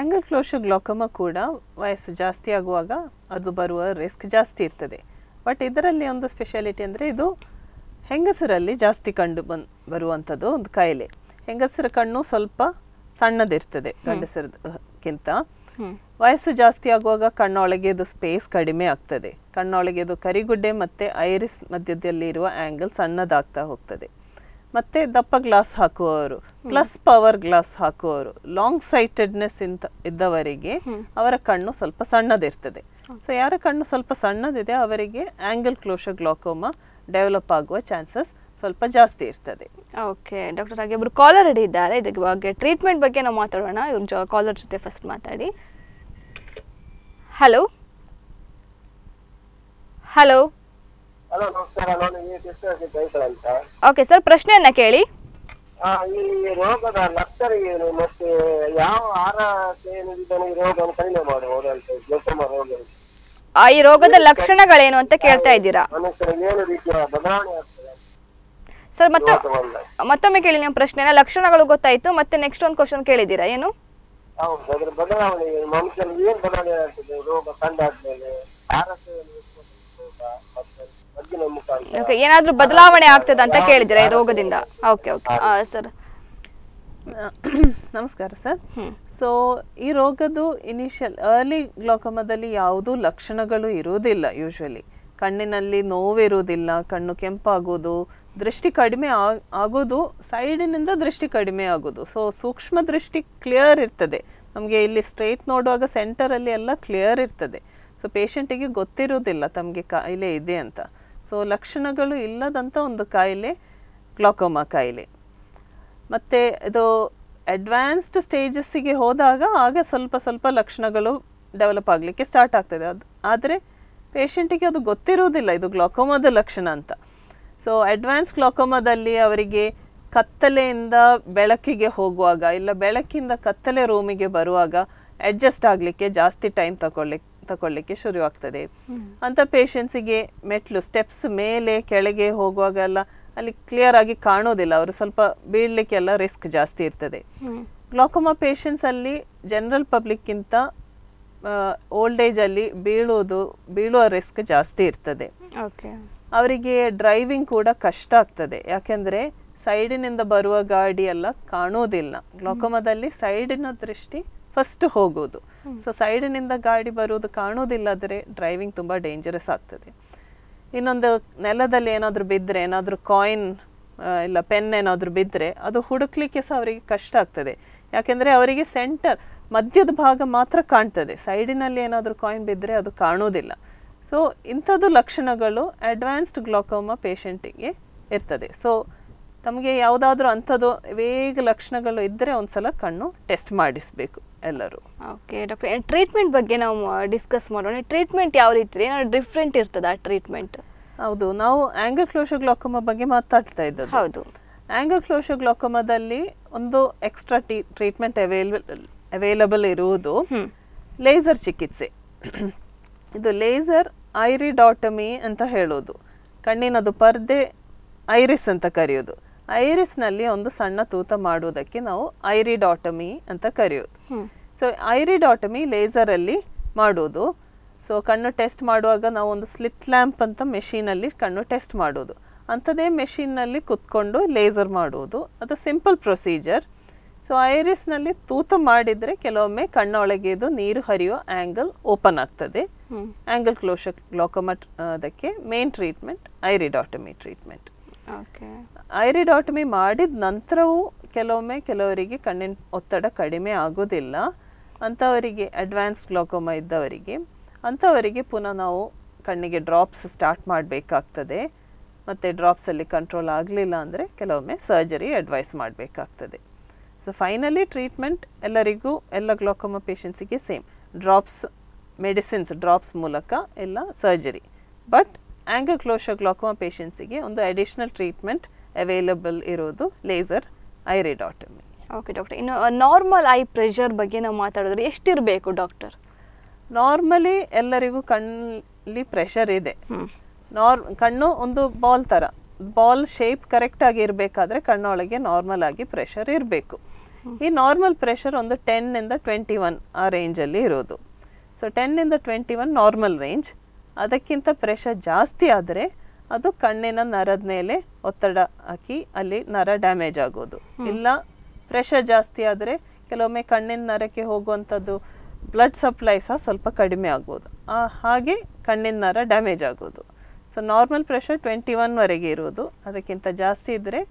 ಆಂಗಲ್ ಕ್ಲೋಶರ್ ಗ್ಲೋಕೋಮಾ ಕೂಡ ವಯಸ್ಸು ಜಾಸ್ತಿ ಆಗುವಾಗ ಅದು ಬರುವ ರಿಸ್ಕ್ ಜಾಸ್ತಿ ಇರ್ತದೆ. ಬಟ್ ಇದರಲ್ಲಿ ಒಂದು ಸ್ಪೆಷಾಲಿಟಿ ಅಂದರೆ ಇದು ಹೆಂಗಸರಲ್ಲಿ ಜಾಸ್ತಿ ಕಂಡು ಬನ್ ಬರುವಂಥದ್ದು ಒಂದು ಕಾಯಿಲೆ. ಹೆಂಗಸರ ಕಣ್ಣು ಸ್ವಲ್ಪ ಸಣ್ಣದಿರ್ತದೆ ಗಂಡಸರದಕ್ಕಿಂತ ವಯಸ್ಸು ಜಾಸ್ತಿ ಆಗುವಾಗ ಕಣ್ಣೊಳಗೆ ಇದು ಸ್ಪೇಸ್ ಕಡಿಮೆ ಆಗ್ತದೆ. ಕಣ್ಣೊಳಗೆ ಅದು ಕರಿಗುಡ್ಡೆ ಮತ್ತೆ ಐರಿಸ್ ಮಧ್ಯದಲ್ಲಿ ಇರುವ ಆ್ಯಂಗಲ್ ಸಣ್ಣದಾಗ್ತಾ ಹೋಗ್ತದೆ. ಮತ್ತೆ ದಪ್ಪ ಗ್ಲಾಸ್ ಹಾಕುವವರು ಪ್ಲಸ್ ಪವರ್ ಗ್ಲಾಸ್ ಹಾಕುವವರು ಲಾಂಗ್ ಸೈಟೆಡ್ನೆಸ್ ಇಂತ ಇದ್ದವರಿಗೆ ಅವರ ಕಣ್ಣು ಸ್ವಲ್ಪ ಸಣ್ಣದಿರ್ತದೆ. ಸೊ ಯಾರ ಕಣ್ಣು ಸ್ವಲ್ಪ ಸಣ್ಣದಿದೆ ಅವರಿಗೆ ಆಂಗಲ್ ಕ್ಲೋಷರ್ ಗ್ಲಾಕೋಮಾ ಡೆವಲಪ್ ಆಗುವ ಚಾನ್ಸಸ್ ಸ್ವಲ್ಪ ಜಾಸ್ತಿ ಇರ್ತದೆ. ಓಕೆ ಡಾಕ್ಟರ್ ಹಾಗೆ ಒಬ್ರು ಕಾಲರ್ ರೆಡಿ ಇದ್ದಾರೆ. ಇದಕ್ಕೆ ಬಗ್ಗೆ ಟ್ರೀಟ್ಮೆಂಟ್ ಬಗ್ಗೆ ನಾವು ಮಾತಾಡೋಣ. ಇವ್ರ ಜೊ ಕಾಲರ್ ಜೊತೆ ಫಸ್ಟ್ ಮಾತಾಡಿ. ಹಲೋ ಹಲೋ ಓಕೆ ಸರ್ ಪ್ರಶ್ನೆಯನ್ನ ಕೇಳಿ. ಆ, ಈ ರೋಗದ ಲಕ್ಷಣ ಏನು ಮತ್ತೆ ಯಾವ ಆಹಾರ ಈ ರೋಗವನ್ನು ಕಡಿಮೆ ಮಾಡಬಹುದು ಅಂತ ಗ್ಲೋಕೋಮಾ ರೋಗ ಆ, ಈ ರೋಗದ ಲಕ್ಷಣಗಳೇನು ಅಂತ ಕೇಳ್ತಾ ಇದ್ದೀರಾ? ಏನು ರೀತಿಯ ಬದಲಾವಣೆ ಸರ್ ಮತ್ತೆ ಮತ್ತೊಮ್ಮೆ ಕೇಳಿ ನಿಮ್ಮ ಪ್ರಶ್ನೆನ. ಲಕ್ಷಣಗಳು ಗೊತ್ತಾಯ್ತು ಮತ್ತೆ ನೆಕ್ಸ್ಟ್ ಒಂದು ಕ್ವಶನ್ ಕೇಳಿದ್ದೀರಾ? ಏನು? ಏನಾದ್ರೂ ಬದಲಾವಣೆ ಆಗ್ತದ ಅಂತ ಕೇಳಿದಿರ ಈ ರೋಗದಿಂದ? Okay okay sir. ನಮಸ್ಕಾರ ಸರ್. ಸೊ ಈ ರೋಗದ್ದು ಇನಿಷಿಯಲ್ ಅರ್ಲಿ ಗ್ಲೋಕಮದಲ್ಲಿ ಯಾವುದೂ ಲಕ್ಷಣಗಳು ಇರುವುದಿಲ್ಲ ಯೂಶ್ವಲಿ ಕಣ್ಣಿನಲ್ಲಿ ನೋವಿರುವುದಿಲ್ಲ ಕಣ್ಣು ಕೆಂಪಾಗೋದು ದೃಷ್ಟಿ ಕಡಿಮೆ ಆಗೋದು, ಸೈಡಿನಿಂದ ದೃಷ್ಟಿ ಕಡಿಮೆ ಆಗೋದು. ಸೊ ಸೂಕ್ಷ್ಮ ದೃಷ್ಟಿ ಕ್ಲಿಯರ್ ಇರ್ತದೆ. ನಮಗೆ ಇಲ್ಲಿ ಸ್ಟ್ರೈಟ್ ನೋಡುವಾಗ ಸೆಂಟರಲ್ಲಿ ಎಲ್ಲ ಕ್ಲಿಯರ್ ಇರ್ತದೆ. ಸೊ ಪೇಷಂಟಿಗೆ ಗೊತ್ತಿರೋದಿಲ್ಲ ತಮಗೆ ಕಾಯಿಲೆ ಇದೆ ಅಂತ. ಸೊ ಲಕ್ಷಣಗಳು ಇಲ್ಲದಂಥ ಒಂದು ಕಾಯಿಲೆ ಗ್ಲಾಕೋಮಾ ಕಾಯಿಲೆ. ಮತ್ತು ಇದು ಅಡ್ವಾನ್ಸ್ಡ್ ಸ್ಟೇಜಸ್ಸಿಗೆ ಹೋದಾಗ ಆಗ ಸ್ವಲ್ಪ ಸ್ವಲ್ಪ ಲಕ್ಷಣಗಳು ಡೆವಲಪ್ ಆಗಲಿಕ್ಕೆ ಸ್ಟಾರ್ಟ್ ಆಗ್ತದೆ. ಅದು, ಆದರೆ ಪೇಷಂಟಿಗೆ ಅದು ಗೊತ್ತಿರುವುದಿಲ್ಲ, ಇದು ಗ್ಲಾಕೋಮಾದ ಲಕ್ಷಣ ಅಂತ. ಸೊ ಅಡ್ವಾನ್ಸ್ ಕ್ಲೋಕೋಮಾದಲ್ಲಿ ಅವರಿಗೆ ಕತ್ತಲೆಯಿಂದ ಬೆಳಕಿಗೆ ಹೋಗುವಾಗ ಇಲ್ಲ ಬೆಳಕಿಂದ ಕತ್ತಲೆ ರೂಮಿಗೆ ಬರುವಾಗ ಅಡ್ಜಸ್ಟ್ ಆಗಲಿಕ್ಕೆ ಜಾಸ್ತಿ ಟೈಮ್ ತಗೊಳ್ಲಿಕ್ಕೆ ತಗೊಳ್ಳಿಕ್ಕೆ ಶುರುವಾಗ್ತದೆ. ಅಂತ ಪೇಷಂಟ್ಸಿಗೆ ಮೆಟ್ಲು ಸ್ಟೆಪ್ಸ್ ಮೇಲೆ ಕೆಳಗೆ ಹೋಗುವಾಗ ಎಲ್ಲ ಅಲ್ಲಿ ಕ್ಲಿಯರ್ ಆಗಿ ಕಾಣೋದಿಲ್ಲ. ಅವರು ಸ್ವಲ್ಪ ಬೀಳಲಿಕ್ಕೆಲ್ಲ ರಿಸ್ಕ್ ಜಾಸ್ತಿ ಇರ್ತದೆ. ಗ್ಲಾಕೋಮಾ ಪೇಷಂಟ್ಸ್ ಅಲ್ಲಿ ಜನರಲ್ ಪಬ್ಲಿಕ್ಕಿಂತ ಓಲ್ಡ್ ಏಜಲ್ಲಿ ಅಲ್ಲಿ ಬೀಳೋದು ಬೀಳುವ ರಿಸ್ಕ್ ಜಾಸ್ತಿ ಇರ್ತದೆ. ಓಕೆ ಅವರಿಗೆ ಡ್ರೈವಿಂಗ್ ಕೂಡ ಕಷ್ಟ ಆಗ್ತದೆ. ಯಾಕೆಂದ್ರೆ ಸೈಡಿನಿಂದ ಬರುವ ಗಾಡಿ ಎಲ್ಲ ಕಾಣೋದಿಲ್ಲ. ಗ್ಲಾಕೋಮಾದಲ್ಲಿ ಸೈಡಿನ ದೃಷ್ಟಿ ಫಸ್ಟ್ ಹೋಗೋದು. ಸೊ ಸೈಡಿನಿಂದ ಗಾಡಿ ಬರುವುದು ಕಾಣೋದಿಲ್ಲದ್ರೆ ಡ್ರೈವಿಂಗ್ ತುಂಬ ಡೇಂಜರಸ್ ಆಗ್ತದೆ. ಇನ್ನೊಂದು ನೆಲದಲ್ಲಿ ಏನಾದರೂ ಬಿದ್ದರೆ ಏನಾದರೂ ಕಾಯಿನ್ ಇಲ್ಲ ಪೆನ್ ಏನಾದರೂ ಬಿದ್ದರೆ ಅದು ಹುಡುಕ್ಲಿಕ್ಕೆ ಸಹ ಅವರಿಗೆ ಕಷ್ಟ ಆಗ್ತದೆ. ಯಾಕೆಂದರೆ ಅವರಿಗೆ ಸೆಂಟರ್ ಮಧ್ಯದ ಭಾಗ ಮಾತ್ರ ಕಾಣ್ತದೆ. ಸೈಡಿನಲ್ಲಿ ಏನಾದರೂ ಕಾಯಿನ್ ಬಿದ್ದರೆ ಅದು ಕಾಣೋದಿಲ್ಲ. ಸೊ ಇಂಥದ್ದು ಲಕ್ಷಣಗಳು ಅಡ್ವಾನ್ಸ್ಡ್ ಗ್ಲಾಕೋಮಾ ಪೇಷಂಟಿಗೆ ಇರ್ತದೆ. ಸೊ ತಮಗೆ ಯಾವುದಾದ್ರೂ ಅಂಥದ್ದು ವೇಗ ಲಕ್ಷಣಗಳು ಇದ್ದರೆ ಒಂದ್ಸಲ ಕಣ್ಣು ಟೆಸ್ಟ್ ಮಾಡಿಸ್ಬೇಕು ಎಲ್ಲರೂ. ಓಕೆ ಡಾಕ್ಟರ್ ಟ್ರೀಟ್ಮೆಂಟ್ ಬಗ್ಗೆ ನಾವು ಡಿಸ್ಕಸ್ ಮಾಡೋಣ. ಟ್ರೀಟ್ಮೆಂಟ್ ಯಾವ ರೀತಿ? ಏನಾದ್ರು ಡಿಫ್ರೆಂಟ್ ಇರ್ತದೆ ಆ ಟ್ರೀಟ್ಮೆಂಟ್ ಹೌದು ನಾವು ಆ್ಯಂಗಲ್ ಕ್ಲೋಶೋ ಗ್ಲಾಕೋಮಾ ಬಗ್ಗೆ ಮಾತಾಡ್ತಾ ಇದ್ದದ್ದು. ಹೌದು. ಆ್ಯಂಗಲ್ ಕ್ಲೋಶೋ ಗ್ಲಾಕೋಮಾದಲ್ಲಿ ಒಂದು ಎಕ್ಸ್ಟ್ರಾ ಟ್ರೀಟ್ಮೆಂಟ್ ಅವೈಲೇಬಲ್ ಅವೈಲಬಲ್ ಇರುವುದು ಲೇಸರ್ ಚಿಕಿತ್ಸೆ. ಇದು ಲೇಸರ್ ಐರಿಡಾಟಮಿ ಅಂತ ಹೇಳೋದು. ಕಣ್ಣಿನದು ಪರ್ದೆ ಐರಿಸ್ ಅಂತ ಕರೆಯೋದು. ಐರಿಸ್ನಲ್ಲಿ ಒಂದು ಸಣ್ಣ ತೂತ ಮಾಡುವುದಕ್ಕೆ ನಾವು ಐರಿಡಾಟಮಿ ಅಂತ ಕರೆಯೋದು. ಸೊ ಐರಿಡಾಟಮಿ ಲೇಸರಲ್ಲಿ ಮಾಡೋದು ಸೊ ಕಣ್ಣು ಟೆಸ್ಟ್ ಮಾಡುವಾಗ ನಾವು ಒಂದು ಸ್ಲಿಟ್ ಲ್ಯಾಂಪ್ ಅಂತ ಮೆಷಿನಲ್ಲಿ ಕಣ್ಣು ಟೆಸ್ಟ್ ಮಾಡೋದು ಅಂಥದ್ದೇ ಮೆಷಿನ್ನಲ್ಲಿ ಕುತ್ಕೊಂಡು ಲೇಸರ್ ಮಾಡುವುದು. ಅದು ಸಿಂಪಲ್ ಪ್ರೊಸೀಜರ್. ಸೊ ಐರಿಸ್ನಲ್ಲಿ ತೂತ ಮಾಡಿದರೆ ಕೆಲವೊಮ್ಮೆ ಕಣ್ಣೊಳಗೆ ಇದು ನೀರು ಹರಿಯೋ ಆ್ಯಂಗಲ್ ಓಪನ್ ಆಗ್ತದೆ. ಆ್ಯಂಗಲ್ ಕ್ಲೋಶ ಗ್ಲಾಕೋಮಾ ಅದಕ್ಕೆ main treatment iridotomy treatment okay iridotomy ಮಾಡಿದ ನಂತರವೂ ಕೆಲವೊಮ್ಮೆ ಕೆಲವರಿಗೆ ಕಣ್ಣಿನ ಒತ್ತಡ ಕಡಿಮೆ ಆಗೋದಿಲ್ಲ. ಅಂಥವರಿಗೆ ಅಡ್ವಾನ್ಸ್ ಗ್ಲಾಕೋಮಾ ಇದ್ದವರಿಗೆ ಅಂಥವರಿಗೆ ಪುನಃ ನಾವು ಕಣ್ಣಿಗೆ ಡ್ರಾಪ್ಸ್ ಸ್ಟಾರ್ಟ್ ಮಾಡಬೇಕಾಗ್ತದೆ. ಮತ್ತು ಡ್ರಾಪ್ಸಲ್ಲಿ ಕಂಟ್ರೋಲ್ ಆಗಲಿಲ್ಲ ಅಂದರೆ ಕೆಲವೊಮ್ಮೆ ಸರ್ಜರಿ ಅಡ್ವೈಸ್ ಮಾಡಬೇಕಾಗ್ತದೆ. ಸೊ ಫೈನಲಿ ಟ್ರೀಟ್ಮೆಂಟ್ ಎಲ್ಲರಿಗೂ ಎಲ್ಲ ಗ್ಲಾಕೋಮಾ ಪೇಷಂಟ್ಸಿಗೆ ಸೇಮ್ ಡ್ರಾಪ್ಸ್ ಮೆಡಿಸಿನ್ಸ್ ಡ್ರಾಪ್ಸ್ ಮೂಲಕ ಎಲ್ಲ surgery but angle closure glaucoma ಪೇಷಂಟ್ಸಿಗೆ ಒಂದು ಅಡಿಷ್ನಲ್ ಟ್ರೀಟ್ಮೆಂಟ್ ಅವೈಲಬಲ್ ಇರೋದು ಲೇಸರ್ ಐರಿಡಾಟಮಿ ಓಕೆ ಡಾಕ್ಟರ್ ಇನ್ನು ನಾರ್ಮಲ್ ಐ ಪ್ರೆಷರ್ ಬಗ್ಗೆ ನಾವು ಮಾತಾಡಿದ್ರೆ ಎಷ್ಟಿರಬೇಕು ಡಾಕ್ಟರ್ ನಾರ್ಮಲಿ ಎಲ್ಲರಿಗೂ ಕಣ್ಣಲ್ಲಿ ಪ್ರೆಷರ್ ಇದೆ. ನಾರ್ ಕಣ್ಣು ಒಂದು ಬಾಲ್ ಥರ ಬಾಲ್ ಶೇಪ್ ಕರೆಕ್ಟಾಗಿ ಇರಬೇಕಾದ್ರೆ ಕಣ್ಣೊಳಗೆ ನಾರ್ಮಲ್ ಆಗಿ ಪ್ರೆಷರ್ ಇರಬೇಕು. ಈ ನಾರ್ಮಲ್ ಪ್ರೆಷರ್ ಒಂದು ಟೆನ್ನಿಂದ ಟ್ವೆಂಟಿ ಒನ್ ಆ ರೇಂಜಲ್ಲಿ ಇರೋದು. ಸೊ ಟೆನ್ನಿಂದ ಟ್ವೆಂಟಿ ಒನ್ ನಾರ್ಮಲ್ ರೇಂಜ್ ಅದಕ್ಕಿಂತ ಪ್ರೆಷರ್ ಜಾಸ್ತಿ ಆದರೆ ಅದು ಕಣ್ಣಿನ ನರದ ಮೇಲೆ ಒತ್ತಡ ಹಾಕಿ ಅಲ್ಲಿ ನರ ಡ್ಯಾಮೇಜ್ ಆಗೋದು. ಇಲ್ಲ ಪ್ರೆಷರ್ ಜಾಸ್ತಿ ಆದರೆ ಕೆಲವೊಮ್ಮೆ ಕಣ್ಣಿನ ನರಕ್ಕೆ ಹೋಗುವಂಥದ್ದು ಬ್ಲಡ್ ಸಪ್ಲೈ ಸಹ ಸ್ವಲ್ಪ ಕಡಿಮೆ ಆಗ್ಬೋದು. ಆ ಹಾಗೆ ಕಣ್ಣಿನ ನರ ಡ್ಯಾಮೇಜ್ ಆಗೋದು. ಸೊ ನಾರ್ಮಲ್ ಪ್ರೆಷರ್ ಟ್ವೆಂಟಿ ಒನ್ವರೆಗೆ ಇರೋದು. ಅದಕ್ಕಿಂತ ಜಾಸ್ತಿ ಇದ್ದರೆ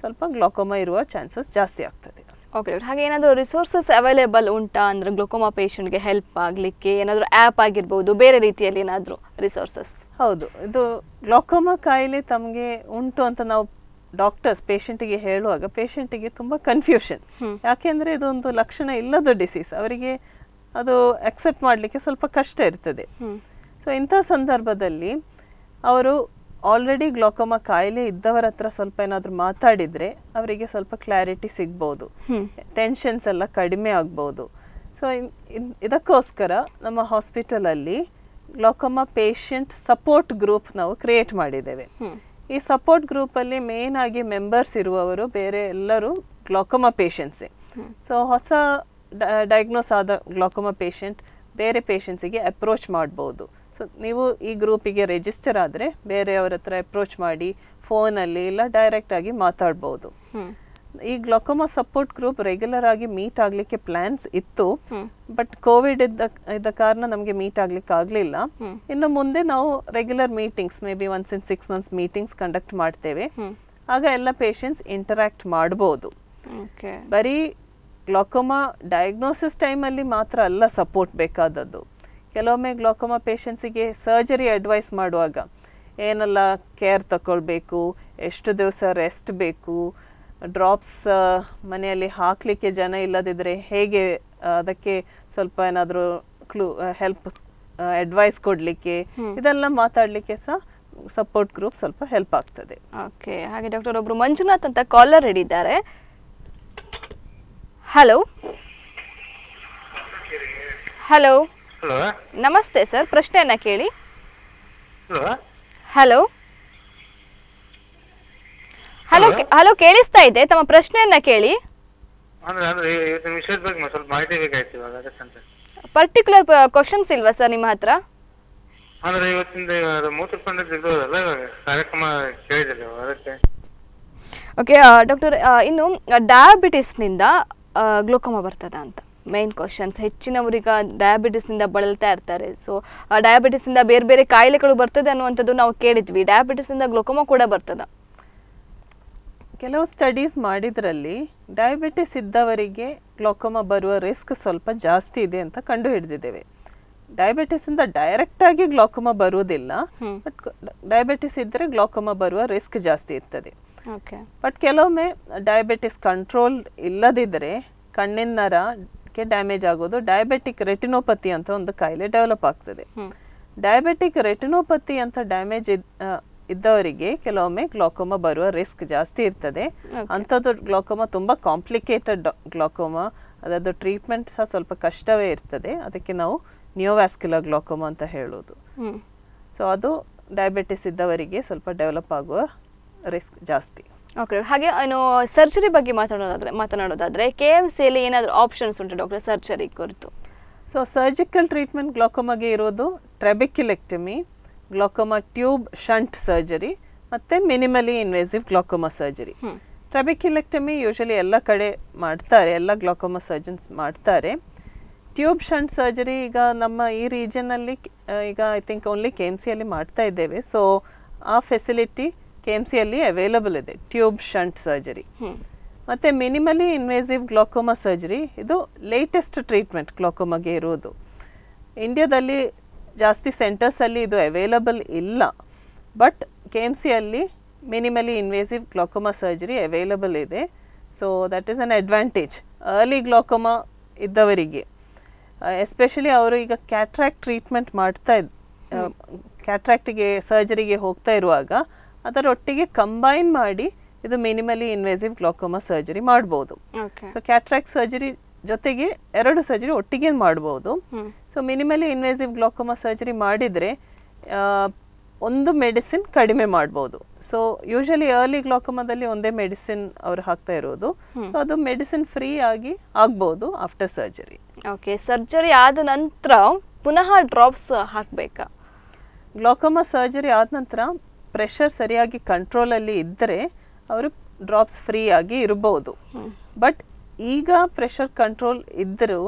ಸ್ವಲ್ಪ ಗ್ಲಾಕೋಮಾ ಇರುವ ಚಾನ್ಸಸ್ ಜಾಸ್ತಿ ಆಗ್ತದೆ. ಓಕೆ ಡಾಕ್ಟರ್ ಹಾಗೆ ಏನಾದರೂ ರಿಸೋರ್ಸಸ್ ಅವೈಲೇಬಲ್ ಉಂಟಾ? ಅಂದರೆ ಗ್ಲೋಕೋಮಾ ಪೇಷಂಟ್ಗೆ ಹೆಲ್ಪ್ ಆಗಲಿಕ್ಕೆ ಏನಾದರೂ ಆ್ಯಪ್ ಆಗಿರ್ಬೋದು ಬೇರೆ ರೀತಿಯಲ್ಲಿ ಏನಾದರೂ ರಿಸೋರ್ಸಸ್ ಹೌದು ಇದು ಗ್ಲೋಕೋಮಾ ಕಾಯಿಲೆ ತಮಗೆ ಉಂಟು ಅಂತ ನಾವು ಡಾಕ್ಟರ್ಸ್ ಪೇಷಂಟಿಗೆ ಹೇಳುವಾಗ ಪೇಷಂಟಿಗೆ ತುಂಬ ಕನ್ಫ್ಯೂಷನ್ ಯಾಕೆಂದರೆ ಇದೊಂದು ಲಕ್ಷಣ ಇಲ್ಲದ ಡಿಸೀಸ್ ಅವರಿಗೆ ಅದು ಅಕ್ಸೆಪ್ಟ್ ಮಾಡಲಿಕ್ಕೆ ಸ್ವಲ್ಪ ಕಷ್ಟ ಇರ್ತದೆ. ಸೊ ಇಂಥ ಸಂದರ್ಭದಲ್ಲಿ ಅವರು ಆಲ್ರೆಡಿ ಗ್ಲಾಕೋಮಾ ಕಾಯಿಲೆ ಇದ್ದವರ ಹತ್ರ ಸ್ವಲ್ಪ ಏನಾದರೂ ಮಾತಾಡಿದರೆ ಅವರಿಗೆ ಸ್ವಲ್ಪ ಕ್ಲಾರಿಟಿ ಸಿಗ್ಬೋದು. ಟೆನ್ಷನ್ಸ್ ಎಲ್ಲ ಕಡಿಮೆ ಆಗ್ಬೋದು. ಸೊ ಇದಕ್ಕೋಸ್ಕರ ನಮ್ಮ ಹಾಸ್ಪಿಟಲಲ್ಲಿ ಗ್ಲಾಕೋಮಾ ಪೇಷಂಟ್ ಸಪೋರ್ಟ್ ಗ್ರೂಪ್ ನಾವು ಕ್ರಿಯೇಟ್ ಮಾಡಿದ್ದೇವೆ. ಈ ಸಪೋರ್ಟ್ ಗ್ರೂಪಲ್ಲಿ ಮೇನ್ ಆಗಿ ಮೆಂಬರ್ಸ್ ಇರುವವರು ಬೇರೆ ಎಲ್ಲರೂ ಗ್ಲಾಕೋಮಾ ಪೇಷಂಟ್ಸೇ ಸೊ ಹೊಸ ಡಯಾಗ್ನೋಸ್ ಆದ ಗ್ಲಾಕೋಮಾ ಪೇಷಂಟ್ ಬೇರೆ ಪೇಷಂಟ್ಸಿಗೆ ಅಪ್ರೋಚ್ ಮಾಡ್ಬೋದು. ಸೊ ನೀವು ಈ ಗ್ರೂಪಿಗೆ ರಿಜಿಸ್ಟರ್ ಆದರೆ ಬೇರೆಯವ್ರ ಹತ್ರ ಅಪ್ರೋಚ್ ಮಾಡಿ ಫೋನಲ್ಲಿ ಇಲ್ಲ ಡೈರೆಕ್ಟಾಗಿ ಮಾತಾಡ್ಬೋದು. ಈ ಗ್ಲಾಕೋಮಾ ಸಪೋರ್ಟ್ ಗ್ರೂಪ್ ರೆಗ್ಯುಲರ್ ಆಗಿ ಮೀಟ್ ಆಗಲಿಕ್ಕೆ ಪ್ಲಾನ್ಸ್ ಇತ್ತು. ಬಟ್ ಕೋವಿಡ್ ಇದ್ದ ಇದ್ದ ಕಾರಣ ನಮಗೆ ಮೀಟ್ ಆಗ್ಲಿಕ್ಕೆ ಆಗಲಿಲ್ಲ. ಇನ್ನು ಮುಂದೆ ನಾವು regular meetings may be once in six months meetings conduct ಮಾಡ್ತೇವೆ ಆಗ ಎಲ್ಲ ಪೇಷಂಟ್ಸ್ ಇಂಟರಾಕ್ಟ್ ಮಾಡ್ಬೋದು. ಬರೀ ಗ್ಲಾಕೋಮಾ ಡಯಾಗ್ನೋಸಿಸ್ ಟೈಮಲ್ಲಿ ಮಾತ್ರ ಅಲ್ಲ ಸಪೋರ್ಟ್ ಬೇಕಾದದ್ದು. ಕೆಲವೊಮ್ಮೆ ಗ್ಲೋಕೋಮಾ ಪೇಷಂಟ್ಸಿಗೆ ಸರ್ಜರಿ ಅಡ್ವೈಸ್ ಮಾಡುವಾಗ ಏನೆಲ್ಲ ಕೇರ್ ತಗೊಳ್ಬೇಕು ಎಷ್ಟು ದಿವಸ ರೆಸ್ಟ್ ಬೇಕು ಡ್ರಾಪ್ಸ್ ಮನೆಯಲ್ಲಿ ಹಾಕಲಿಕ್ಕೆ ಜನ ಇಲ್ಲದಿದ್ದರೆ ಹೇಗೆ ಅದಕ್ಕೆ ಸ್ವಲ್ಪ ಏನಾದರೂ ಕ್ಲೂ ಹೆಲ್ಪ್ ಅಡ್ವೈಸ್ ಕೊಡಲಿಕ್ಕೆ ಇದೆಲ್ಲ ಮಾತಾಡಲಿಕ್ಕೆ ಸಹ ಸಪೋರ್ಟ್ ಗ್ರೂಪ್ ಸ್ವಲ್ಪ ಹೆಲ್ಪ್ ಆಗ್ತದೆ. ಓಕೆ ಹಾಗೆ ಡಾಕ್ಟರ್ ಒಬ್ರು ಮಂಜುನಾಥ್ ಅಂತ ಕಾಲರ್ ಹಿಡಿದ್ದಾರೆ. Hello hello hello? ನಮಸ್ತೆ ಸರ್ ಪ್ರಶ್ನೆಯನ್ನ ಕೇಳಿ. ಹಲೋ? ಹಲೋ? ಹಲೋ ಕೇಳಿಸ್ತಾ ಇದೆ ತಮ್ಮ ಪ್ರಶ್ನೆಯನ್ನ ಕೇಳಿ. ಪರ್ಟಿಕ್ಯುಲರ್ ಕ್ವಶನ್ಸ್ ಇಲ್ವಾ ಸರ್ ನಿಮ್ಮ ಹತ್ರ? ಅಂದ್ರೆ ಇವತ್ತಿಂದ ಅದು ಮೂತ್ರಪಿಂಡದ ಇದ್ದೋದಲ್ಲ ಕಾರ್ಯಕ್ರಮ ಕೇಳಿದಿಲ್ಲ ಇವಾಗ ಅದಕ್ಕೆ. ಓಕೆ ಡಾಕ್ಟರ್ ಇನ್ನು ಡಯಾಬಿಟಿಸ್ನಿಂದ ಗ್ಲೋಕೋಮಾ ಬರ್ತದ ಅಂತ. ಮೈನ್ ಕ್ವಶನ್ಸ್ ಹೆಚ್ಚಿನವರೀಗ ಡಯಾಬಿಟಿಸ್ನಿಂದ ಬಳಲ್ತಾ ಇರ್ತಾರೆ. ಸೊ ಡಯಾಬಿಟಿಸ್ನಿಂದ ಬೇರೆ ಬೇರೆ ಕಾಯಿಲೆಗಳು ಬರ್ತದೆ ಅನ್ನುವಂಥದ್ದು ನಾವು ಕೇಳಿದ್ವಿ. ಡಯಾಬಿಟಿಸ್ನಿಂದ ಗ್ಲೋಕೋಮಾ ಕೂಡ ಬರ್ತದ. ಕೆಲವು ಸ್ಟಡೀಸ್ ಮಾಡಿದ್ರಲ್ಲಿ ಡಯಾಬಿಟಿಸ್ ಇದ್ದವರಿಗೆ ಗ್ಲೋಕೋಮಾ ಬರುವ ರಿಸ್ಕ್ ಸ್ವಲ್ಪ ಜಾಸ್ತಿ ಇದೆ ಅಂತ ಕಂಡು ಹಿಡಿದಿದ್ದೇವೆ ಡಯಾಬಿಟಿಸಿಂದ ಡೈರೆಕ್ಟಾಗಿ ಗ್ಲೋಕೋಮಾ ಬರುವುದಿಲ್ಲ. ಬಟ್ ಡಯಾಬಿಟಿಸ್ ಇದ್ದರೆ ಗ್ಲೋಕೋಮಾ ಬರುವ ರಿಸ್ಕ್ ಜಾಸ್ತಿ ಇರ್ತದೆ. ಓಕೆ ಬಟ್ ಕೆಲವೊಮ್ಮೆ ಡಯಾಬಿಟಿಸ್ ಕಂಟ್ರೋಲ್ ಇಲ್ಲದಿದ್ದರೆ ಕಣ್ಣಿನ ನರಕ್ಕೆ ಡ್ಯಾಮೇಜ್ ಆಗೋದು. ಡಯಾಬೆಟಿಕ್ ರೆಟಿನೋಪತಿ ಅಂತ ಒಂದು ಕಾಯಿಲೆ ಡೆವಲಪ್ ಆಗ್ತದೆ. ಡಯಾಬೆಟಿಕ್ ರೆಟಿನೋಪತಿ ಅಂತ ಡ್ಯಾಮೇಜ್ ಇದ್ದವರಿಗೆ ಕೆಲವೊಮ್ಮೆ ಗ್ಲಾಕೋಮಾ ಬರುವ ರಿಸ್ಕ್ ಜಾಸ್ತಿ ಇರ್ತದೆ. ಅಂಥದ್ದು ಗ್ಲಾಕೋಮಾ ತುಂಬ ಕಾಂಪ್ಲಿಕೇಟೆಡ್ ಗ್ಲಾಕೋಮಾ ಅದರದ್ದು ಟ್ರೀಟ್ಮೆಂಟ್ ಸಹ ಸ್ವಲ್ಪ ಕಷ್ಟವೇ ಇರ್ತದೆ. ಅದಕ್ಕೆ ನಾವು ನಿಯೋವ್ಯಾಸ್ಕ್ಯುಲರ್ ಗ್ಲಾಕೋಮಾ ಅಂತ ಹೇಳೋದು. ಸೊ ಅದು ಡಯಾಬಿಟಿಸ್ ಇದ್ದವರಿಗೆ ಸ್ವಲ್ಪ ಡೆವಲಪ್ ಆಗುವ ರಿಸ್ಕ್ ಜಾಸ್ತಿ. ಓಕೆ ಹಾಗೆ ಏನು ಸರ್ಜರಿ ಬಗ್ಗೆ ಮಾತಾಡೋದಾದ್ರೆ ಮಾತನಾಡೋದಾದ್ರೆ ಕೆ ಎಂ ಸಿಯಲ್ಲಿ ಏನಾದರೂ ಆಪ್ಷನ್ಸ್ ಉಂಟು ಡಾಕ್ಟರ್ ಸರ್ಜರಿ ಕುರಿತು? ಸೊ ಸರ್ಜಿಕಲ್ ಟ್ರೀಟ್ಮೆಂಟ್ ಗ್ಲಾಕೋಮಾಗೆ ಇರೋದು trabeculectomy glaucoma tube shunt surgery ಮತ್ತು minimally invasive glaucoma surgery trabeculectomy usually ಎಲ್ಲ ಕಡೆ ಮಾಡ್ತಾರೆ ಎಲ್ಲ ಗ್ಲಾಕೋಮಾ ಸರ್ಜನ್ಸ್ ಮಾಡ್ತಾರೆ. ಟ್ಯೂಬ್ ಶಂಟ್ ಸರ್ಜರಿ ಈಗ ನಮ್ಮ ಈ ರೀಜನಲ್ಲಿ ಈಗ I think only K M ಸಿಯಲ್ಲಿ ಮಾಡ್ತಾ ಇದ್ದೇವೆ. ಸೊ ಆ ಫೆಸಿಲಿಟಿ ಕೆ ಎಂ ಸಿಯಲ್ಲಿ ಅವೈಲಬಲ್ ಇದೆ ಟ್ಯೂಬ್ ಶಂಟ್ ಸರ್ಜರಿ ಮತ್ತು ಮಿನಿಮಲಿ ಇನ್ವೇಸಿವ್ ಗ್ಲಾಕೋಮಾ ಸರ್ಜರಿ ಇದು ಲೇಟೆಸ್ಟ್ ಟ್ರೀಟ್ಮೆಂಟ್ ಗ್ಲಾಕೋಮಾಗೆ ಇರೋದು. ಇಂಡಿಯಾದಲ್ಲಿ ಜಾಸ್ತಿ ಸೆಂಟರ್ಸಲ್ಲಿ ಇದು ಅವೈಲಬಲ್ ಇಲ್ಲ. ಬಟ್ ಕೆ ಎಂ ಸಿಯಲ್ಲಿ minimally invasive glaucoma surgery available ಇದೆ. So that is an advantage early glaucoma ಇದ್ದವರಿಗೆ. ಎಸ್ಪೆಷಲಿ ಅವರು ಈಗ ಕ್ಯಾಟ್ರಾಕ್ಟ್ ಟ್ರೀಟ್ಮೆಂಟ್ ಮಾಡ್ತಾ ಕ್ಯಾಟ್ರಾಕ್ಟಿಗೆ ಸರ್ಜರಿಗೆ ಹೋಗ್ತಾ ಇರುವಾಗ ಅದರೊಟ್ಟಿಗೆ ಕಂಬೈನ್ ಮಾಡಿ ಇದು ಮಿನಿಮಲಿ ಇನ್ವೆಸಿವ್ ಗ್ಲಾಕೋಮಾ ಸರ್ಜರಿ ಮಾಡ್ಬೋದು. ಸೊ ಕ್ಯಾಟ್ರಾಕ್ಟ್ ಸರ್ಜರಿ ಜೊತೆಗೆ ಎರಡು ಸರ್ಜರಿ ಒಟ್ಟಿಗೆ ಮಾಡ್ಬೋದು. So minimally invasive glaucoma surgery ಮಾಡಿದರೆ ಒಂದು ಮೆಡಿಸಿನ್ ಕಡಿಮೆ ಮಾಡ್ಬೋದು. ಸೊ ಯೂಶಲಿ ಅರ್ಲಿ ಗ್ಲಾಕೋಮಾದಲ್ಲಿ ಒಂದೇ ಮೆಡಿಸಿನ್ ಅವ್ರು ಹಾಕ್ತಾ ಇರೋದು. ಸೊ ಅದು ಮೆಡಿಸಿನ್ ಫ್ರೀ ಆಗಿ ಆಗ್ಬೋದು ಆಫ್ಟರ್ ಸರ್ಜರಿ ಓಕೆ ಸರ್ಜರಿ ಆದ ನಂತರ ಪುನಃ ಡ್ರಾಪ್ಸ್ ಹಾಕಬೇಕಾ? ಗ್ಲಾಕೋಮಾ ಸರ್ಜರಿ ಆದ ನಂತರ ಪ್ರೆಷರ್ ಸರಿಯಾಗಿ ಕಂಟ್ರೋಲಲ್ಲಿ ಇದ್ದರೆ ಅವರು ಡ್ರಾಪ್ಸ್ ಫ್ರೀ ಆಗಿ ಇರಬಹುದು ಬಟ್ ಈಗ ಪ್ರೆಷರ್ ಕಂಟ್ರೋಲ್ ಇದ್ದರೂ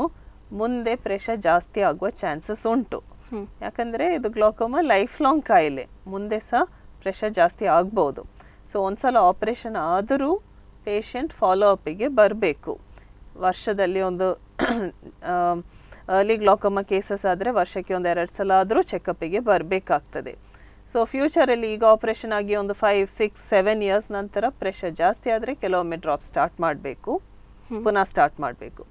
ಮುಂದೆ ಪ್ರೆಷರ್ ಜಾಸ್ತಿ ಆಗುವ ಚಾನ್ಸಸ್ ಉಂಟು. ಯಾಕಂದರೆ ಇದು ಗ್ಲೋಕೋಮ ಲೈಫ್ ಲಾಂಗ್ ಕಾಯಿಲೆ. ಮುಂದೆ ಸಹ ಪ್ರೆಷರ್ ಜಾಸ್ತಿ ಆಗ್ಬೋದು. ಸೊ ಒಂದ್ಸಲ ಆಪರೇಷನ್ ಆದರೂ ಪೇಷಂಟ್ ಫಾಲೋ ಅಪ್ಪಿಗೆ ಬರಬೇಕು. ವರ್ಷದಲ್ಲಿ ಒಂದು ಅರ್ಲಿ ಗ್ಲೋಕೋಮ ಕೇಸಸ್ ಆದರೆ ವರ್ಷಕ್ಕೆ ಒಂದು ಎರಡು ಸಲ ಆದರೂ ಚೆಕಪ್ಪಿಗೆ ಬರಬೇಕಾಗ್ತದೆ. ಸೊ ಫ್ಯೂಚರಲ್ಲಿ ಈಗ ಆಪರೇಷನ್ ಆಗಿ ಒಂದು ಫೈವ್ ಸಿಕ್ಸ್ ಸೆವೆನ್ ಇಯರ್ಸ್ ನಂತರ ಪ್ರೆಷರ್ ಜಾಸ್ತಿ ಆದರೆ ಕೆಲವೊಮ್ಮೆ ಡ್ರಾಪ್ ಸ್ಟಾರ್ಟ್ ಮಾಡಬೇಕು. ಪುನಃ ಸ್ಟಾರ್ಟ್ ಮಾಡಬೇಕು.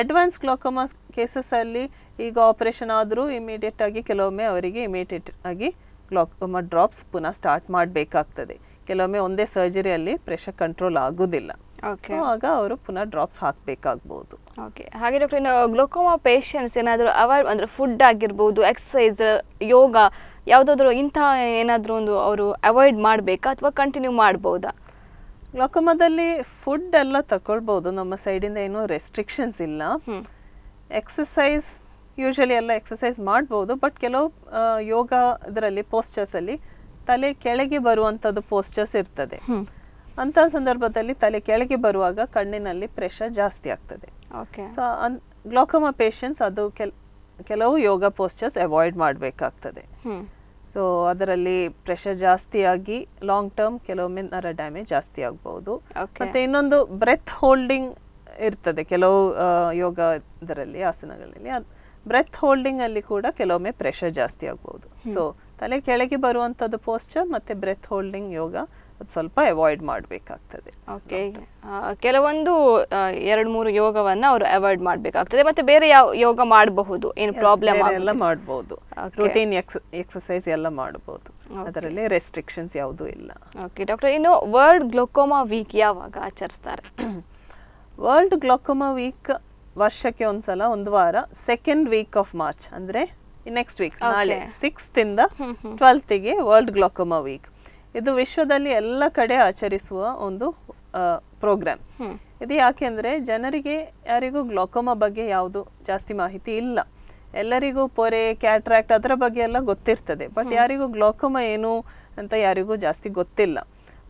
ಅಡ್ವಾನ್ಸ್ ಕ್ಲೋಕಮ ಕೇಸಸ್ಸಲ್ಲಿ ಈಗ ಆಪರೇಷನ್ ಆದರೂ ಇಮಿಡಿಯೇಟ್ ಆಗಿ ಕೆಲವೊಮ್ಮೆ ಅವರಿಗೆ ಇಮಿಡಿಯೇಟ್ ಆಗಿ ಗ್ಲೋಕೋಮಾ ಡ್ರಾಪ್ಸ್ ಪುನಃ ಸ್ಟಾರ್ಟ್ ಮಾಡಬೇಕಾಗ್ತದೆ. ಕೆಲವೊಮ್ಮೆ ಒಂದೇ ಸರ್ಜರಿಯಲ್ಲಿ ಪ್ರೆಷರ್ ಕಂಟ್ರೋಲ್ ಆಗೋದಿಲ್ಲ. ಓಕೆ ಆಗ ಅವರು ಪುನಃ ಡ್ರಾಪ್ಸ್ ಹಾಕಬೇಕಾಗ್ಬೋದು. ಓಕೆ ಹಾಗೆ ಡಾಕ್ಟರ್ ಗ್ಲೋಕೋಮಾ ಪೇಷಂಟ್ಸ್ ಏನಾದರೂ ಅವಾಯ್ಡ್ ಅಂದರೆ ಫುಡ್ ಆಗಿರ್ಬೋದು ಎಕ್ಸಸೈಸ್ ಯೋಗ ಯಾವುದಾದ್ರೂ ಇಂಥ ಏನಾದರೂ ಒಂದು ಅವರು ಅವಾಯ್ಡ್ ಮಾಡಬೇಕಾ ಅಥವಾ ಕಂಟಿನ್ಯೂ ಮಾಡ್ಬೋದಾ? ಗ್ಲಾಕೋಮಾದಲ್ಲಿ ಫುಡ್ ಎಲ್ಲ ತಗೊಳ್ಬೋದು ನಮ್ಮ ಸೈಡಿಂದ ಏನೂ ರೆಸ್ಟ್ರಿಕ್ಷನ್ಸ್ ಇಲ್ಲ. ಎಕ್ಸಸೈಸ್ ಯೂಶಲಿ ಎಲ್ಲ ಎಕ್ಸಸೈಸ್ ಮಾಡ್ಬೋದು. ಬಟ್ ಕೆಲವು ಯೋಗ ಇದರಲ್ಲಿ ಪೋಸ್ಚರ್ಸಲ್ಲಿ ತಲೆ ಕೆಳಗೆ ಬರುವಂಥದ್ದು ಪೋಸ್ಚರ್ಸ್ ಇರ್ತದೆ. ಅಂಥ ಸಂದರ್ಭದಲ್ಲಿ ತಲೆ ಕೆಳಗೆ ಬರುವಾಗ ಕಣ್ಣಿನಲ್ಲಿ ಪ್ರೆಷರ್ ಜಾಸ್ತಿ ಆಗ್ತದೆ. Okay so on glaucoma patients ಅದು ಕೆಲ್ ಕೆಲವು ಯೋಗ ಪೋಸ್ಚರ್ಸ್ ಅವಾಯ್ಡ್ ಮಾಡಬೇಕಾಗ್ತದೆ. ಸೊ ಅದರಲ್ಲಿ ಪ್ರೆಷರ್ ಜಾಸ್ತಿ ಆಗಿ ಲಾಂಗ್ ಟರ್ಮ್ ಕೆಲವೊಮ್ಮೆ ನರ ಡ್ಯಾಮೇಜ್ ಜಾಸ್ತಿ ಆಗ್ಬಹುದು ಮತ್ತೆ ಇನ್ನೊಂದು ಬ್ರೆತ್ ಹೋಲ್ಡಿಂಗ್ ಇರ್ತದೆ ಕೆಲವು ಯೋಗ ಇದರಲ್ಲಿ ಆಸನಗಳಲ್ಲಿ. ಬ್ರೆತ್ ಹೋಲ್ಡಿಂಗ್ ಅಲ್ಲಿ ಕೂಡ ಕೆಲವೊಮ್ಮೆ ಪ್ರೆಷರ್ ಜಾಸ್ತಿ ಆಗ್ಬಹುದು ಸೊ ತಲೆ ಕೆಳಗೆ ಬರುವಂಥದ್ದು ಪೋಸ್ಚರ್ ಮತ್ತೆ ಬ್ರೆತ್ ಹೋಲ್ಡಿಂಗ್ ಯೋಗ ಸ್ವಲ್ಪ ಅವಾಯ್ಡ್ ಮಾಡಬೇಕಾಗ್ತದೆ. ಓಕೆ ಕೆಲವೊಂದು ಎರಡು ಮೂರು ಯೋಗವನ್ನು ಅವರು ಅವಾಯ್ಡ್ ಮಾಡಬೇಕಾಗ್ತದೆ. ಮತ್ತೆ ಬೇರೆ ಯಾವ ಯೋಗ ಮಾಡಬಹುದು? ಏನು ಪ್ರಾಬ್ಲಮ್ ಎಲ್ಲ ಮಾಡಬಹುದು. ರೂಟೀನ್ ಎಕ್ಸಸೈಸ್ ಎಲ್ಲ ಮಾಡಬಹುದು ಅದರಲ್ಲಿ ರೆಸ್ಟ್ರಿಕ್ಷನ್ಸ್ ಯಾವುದೂ ಇಲ್ಲ. ಓಕೆ ಡಾಕ್ಟರ್ ಇನ್ನು ವರ್ಲ್ಡ್ ಗ್ಲೋಕೋಮಾ ವೀಕ್ ಯಾವಾಗ ಆಚರಿಸ್ತಾರೆ? ವರ್ಲ್ಡ್ ಗ್ಲೋಕೋಮಾ ವೀಕ್ ವರ್ಷಕ್ಕೆ ಒಂದ್ಸಲ ಒಂದು ವಾರ. ಸೆಕೆಂಡ್ ವೀಕ್ ಆಫ್ ಮಾರ್ಚ್ ಅಂದರೆ ನೆಕ್ಸ್ಟ್ ವೀಕ್ ನಾಳೆ. ಸಿಕ್ಸ್ತಿಂದ ಟ್ವೆಲ್ತ್ಗೆ ವರ್ಲ್ಡ್ ಗ್ಲೋಕೋಮಾ ವೀಕ್ ಇದು ವಿಶ್ವದಲ್ಲಿ ಎಲ್ಲ ಕಡೆ ಆಚರಿಸುವ ಒಂದು ಪ್ರೋಗ್ರಾಮ್. ಇದು ಯಾಕೆಂದ್ರೆ ಜನರಿಗೆ ಯಾರಿಗೂ ಗ್ಲಾಕೋಮಾ ಬಗ್ಗೆ ಯಾವುದು ಜಾಸ್ತಿ ಮಾಹಿತಿ ಇಲ್ಲ. ಎಲ್ಲರಿಗೂ ಪೊರೆ ಕ್ಯಾಟ್ರಾಕ್ಟ್ ಅದರ ಬಗ್ಗೆ ಎಲ್ಲ ಗೊತ್ತಿರ್ತದೆ. ಬಟ್ ಯಾರಿಗೂ ಗ್ಲಾಕೋಮಾ ಏನು ಅಂತ ಯಾರಿಗೂ ಜಾಸ್ತಿ ಗೊತ್ತಿಲ್ಲ.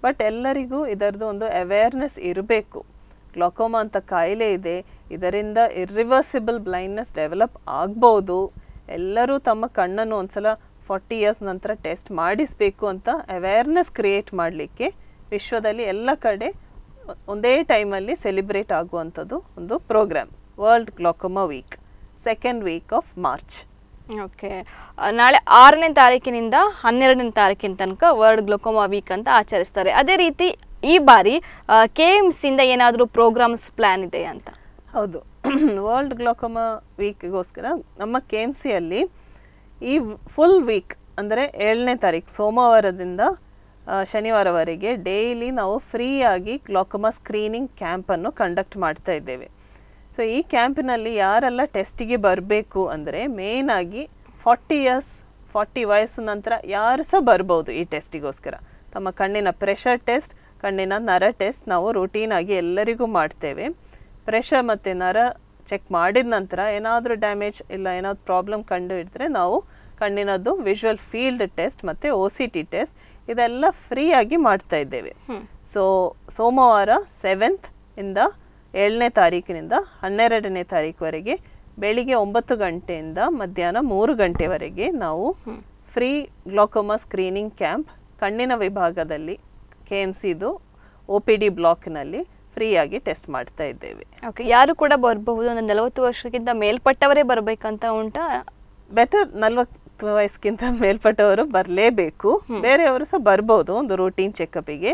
ಬಟ್ ಎಲ್ಲರಿಗೂ ಇದರದ್ದು ಒಂದು ಅವೇರ್ನೆಸ್ ಇರಬೇಕು. ಗ್ಲಾಕೋಮಾ ಅಂತ ಕಾಯಿಲೆ ಇದೆ. ಇದರಿಂದ ಇರ್ರಿವರ್ಸಿಬಲ್ ಬ್ಲೈಂಡ್ನೆಸ್ ಡೆವಲಪ್ ಆಗ್ಬೋದು. ಎಲ್ಲರೂ ತಮ್ಮ ಕಣ್ಣನ್ನು ಒಂದ್ಸಲ ಫಾರ್ಟಿ ಇಯರ್ಸ್ ನಂತರ ಟೆಸ್ಟ್ ಮಾಡಿಸಬೇಕು ಅಂತ ಅವೇರ್ನೆಸ್ ಕ್ರಿಯೇಟ್ ಮಾಡಲಿಕ್ಕೆ ವಿಶ್ವದಲ್ಲಿ ಎಲ್ಲ ಕಡೆ ಒಂದೇ ಟೈಮಲ್ಲಿ ಸೆಲೆಬ್ರೇಟ್ ಆಗುವಂಥದ್ದು ಒಂದು program world glaucoma week second week of March okay ನಾಳೆ ಆರನೇ ತಾರೀಕಿನಿಂದ ಹನ್ನೆರಡನೇ ತಾರೀಕಿನ ತನಕ ವರ್ಲ್ಡ್ ಗ್ಲೋಕೋಮಾ ವೀಕ್ ಅಂತ ಆಚರಿಸ್ತಾರೆ. ಅದೇ ರೀತಿ ಈ ಬಾರಿ ಕೆ ಎಂ ಸಿಂದ ಏನಾದರೂ ಪ್ರೋಗ್ರಾಮ್ಸ್ ಪ್ಲ್ಯಾನ್ ಇದೆ ಅಂತ? ಹೌದು. ವರ್ಲ್ಡ್ ಗ್ಲೋಕೋಮಾ ವೀಕ್ಗೋಸ್ಕರ ನಮ್ಮ ಕೆ ಎಂ ಸಿಯಲ್ಲಿ ಈ ಫುಲ್ ವೀಕ್ ಅಂದರೆ ಏಳನೇ ತಾರೀಕು ಸೋಮವಾರದಿಂದ ಶನಿವಾರವರೆಗೆ ಡೈಲಿ ನಾವು ಫ್ರೀಯಾಗಿ ಗ್ಲಾಕೋಮಾ ಸ್ಕ್ರೀನಿಂಗ್ ಕ್ಯಾಂಪನ್ನು ಕಂಡಕ್ಟ್ ಮಾಡ್ತಾ ಇದ್ದೇವೆ. ಸೊ ಈ ಕ್ಯಾಂಪಿನಲ್ಲಿ ಯಾರೆಲ್ಲ ಟೆಸ್ಟಿಗೆ ಬರಬೇಕು ಅಂದರೆ ಮೇಯ್ನಾಗಿ ಫಾರ್ಟಿ ಇಯರ್ಸ್ ಫಾರ್ಟಿ ವಯಸ್ಸು ನಂತರ ಯಾರು ಸಹ ಬರ್ಬೋದು ಈ ಟೆಸ್ಟಿಗೋಸ್ಕರ ತಮ್ಮ ಕಣ್ಣಿನ ಪ್ರೆಷರ್ ಟೆಸ್ಟ್ ಕಣ್ಣಿನ ನರ ಟೆಸ್ಟ್ ನಾವು ರೂಟೀನಾಗಿ ಎಲ್ಲರಿಗೂ ಮಾಡ್ತೇವೆ. ಪ್ರೆಷರ್ ಮತ್ತು ನರ ಚೆಕ್ ಮಾಡಿದ ನಂತರ ಏನಾದರೂ ಡ್ಯಾಮೇಜ್ ಇಲ್ಲ, ಏನಾದರೂ ಪ್ರಾಬ್ಲಮ್ ಕಂಡು ಹಿಡಿದ್ರೆ ನಾವು ಕಣ್ಣಿನದ್ದು ವಿಜುವಲ್ ಫೀಲ್ಡ್ ಟೆಸ್ಟ್ ಮತ್ತು ಒ ಸಿ ಟಿ ಟೆಸ್ಟ್ ಇದೆಲ್ಲ ಫ್ರೀಯಾಗಿ ಮಾಡ್ತಾ ಇದ್ದೇವೆ. ಸೊ ಸೋಮವಾರ ಸೆವೆಂತ್ ಇಂದ ಏಳನೇ ತಾರೀಕಿನಿಂದ ಹನ್ನೆರಡನೇ ತಾರೀಕುವರೆಗೆ ಬೆಳಿಗ್ಗೆ ಒಂಬತ್ತು ಗಂಟೆಯಿಂದ ಮಧ್ಯಾಹ್ನ ಮೂರು ಗಂಟೆವರೆಗೆ ನಾವು ಫ್ರೀ ಗ್ಲಾಕೋಮಾ ಸ್ಕ್ರೀನಿಂಗ್ ಕ್ಯಾಂಪ್ ಕಣ್ಣಿನ ವಿಭಾಗದಲ್ಲಿ ಕೆ ಎಂ ಸಿದು ಒ ಪಿ ಡಿ ಬ್ಲಾಕ್ನಲ್ಲಿ ಫ್ರೀಯಾಗಿ ಟೆಸ್ಟ್ ಮಾಡ್ತಾ ಇದ್ದೇವೆ. ಓಕೆ ಯಾರು ಕೂಡ ಬರಬಹುದು ಒಂದು ನಲವತ್ತು ವರ್ಷಕ್ಕಿಂತ ಮೇಲ್ಪಟ್ಟವರೇ ಬರಬೇಕಂತ ಉಂಟಾ? ಬೆಟರ್ ನಲ್ವತ್ತು ನಲ್ವತ್ತು ವಯಸ್ಸಿಗಿಂತ ಮೇಲ್ಪಟ್ಟವರು ಬರಲೇಬೇಕು. ಬೇರೆಯವರು ಸಹ ಬರ್ಬೋದು ಒಂದು ರೂಟೀನ್ ಚೆಕಪ್ಪಿಗೆ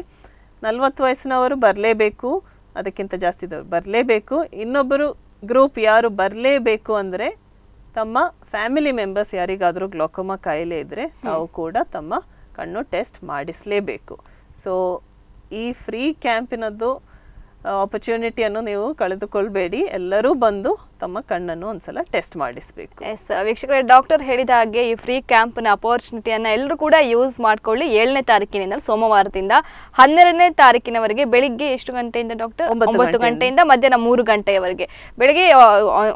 ನಲ್ವತ್ತು ವಯಸ್ಸಿನವರು ಬರಲೇಬೇಕು ಅದಕ್ಕಿಂತ ಜಾಸ್ತಿ ಇದ್ದವರು ಬರಲೇಬೇಕು. ಇನ್ನೊಬ್ಬರು ಗ್ರೂಪ್ ಯಾರು ಬರಲೇಬೇಕು ಅಂದರೆ ತಮ್ಮ ಫ್ಯಾಮಿಲಿ ಮೆಂಬರ್ಸ್ ಯಾರಿಗಾದರೂ ಗ್ಲಾಕೋಮಾ ಕಾಯಿಲೆ ಇದ್ದರೆ ತಾವು ಕೂಡ ತಮ್ಮ ಕಣ್ಣು ಟೆಸ್ಟ್ ಮಾಡಿಸಲೇಬೇಕು. ಸೊ ಈ ಫ್ರೀ ಕ್ಯಾಂಪಿನದ್ದು ಆಪರ್ಚುನಿಟಿಯನ್ನು ನೀವು ಕಳೆದುಕೊಳ್ಬೇಡಿ. ಎಲ್ಲರೂ ಬಂದು ತಮ್ಮ ಕಣ್ಣನ್ನು ಒಂದ್ಸಲ ಟೆಸ್ಟ್ ಮಾಡಿಸಬೇಕು. ಎಸ್ ವೀಕ್ಷಕರೇ ಡಾಕ್ಟರ್ ಹೇಳಿದ ಹಾಗೆ ಈ ಫ್ರೀ ಕ್ಯಾಂಪ್ ಕ್ಯಾಂಪ್ನ ಅಪರ್ಚುನಿಟಿಯನ್ನು ಎಲ್ಲರೂ ಕೂಡ ಯೂಸ್ ಮಾಡ್ಕೊಳ್ಳಿ. ಏಳನೇ ತಾರೀಕಿನಿಂದ ಸೋಮವಾರದಿಂದ ಹನ್ನೆರಡನೇ ತಾರೀಕಿನವರೆಗೆ ಬೆಳಿಗ್ಗೆ ಎಷ್ಟು ಗಂಟೆಯಿಂದ ಡಾಕ್ಟರ್? ಒಂಬತ್ತು ಗಂಟೆಯಿಂದ. ಮಧ್ಯಾಹ್ನ ಮೂರು ಗಂಟೆಯವರೆಗೆ. ಬೆಳಿಗ್ಗೆ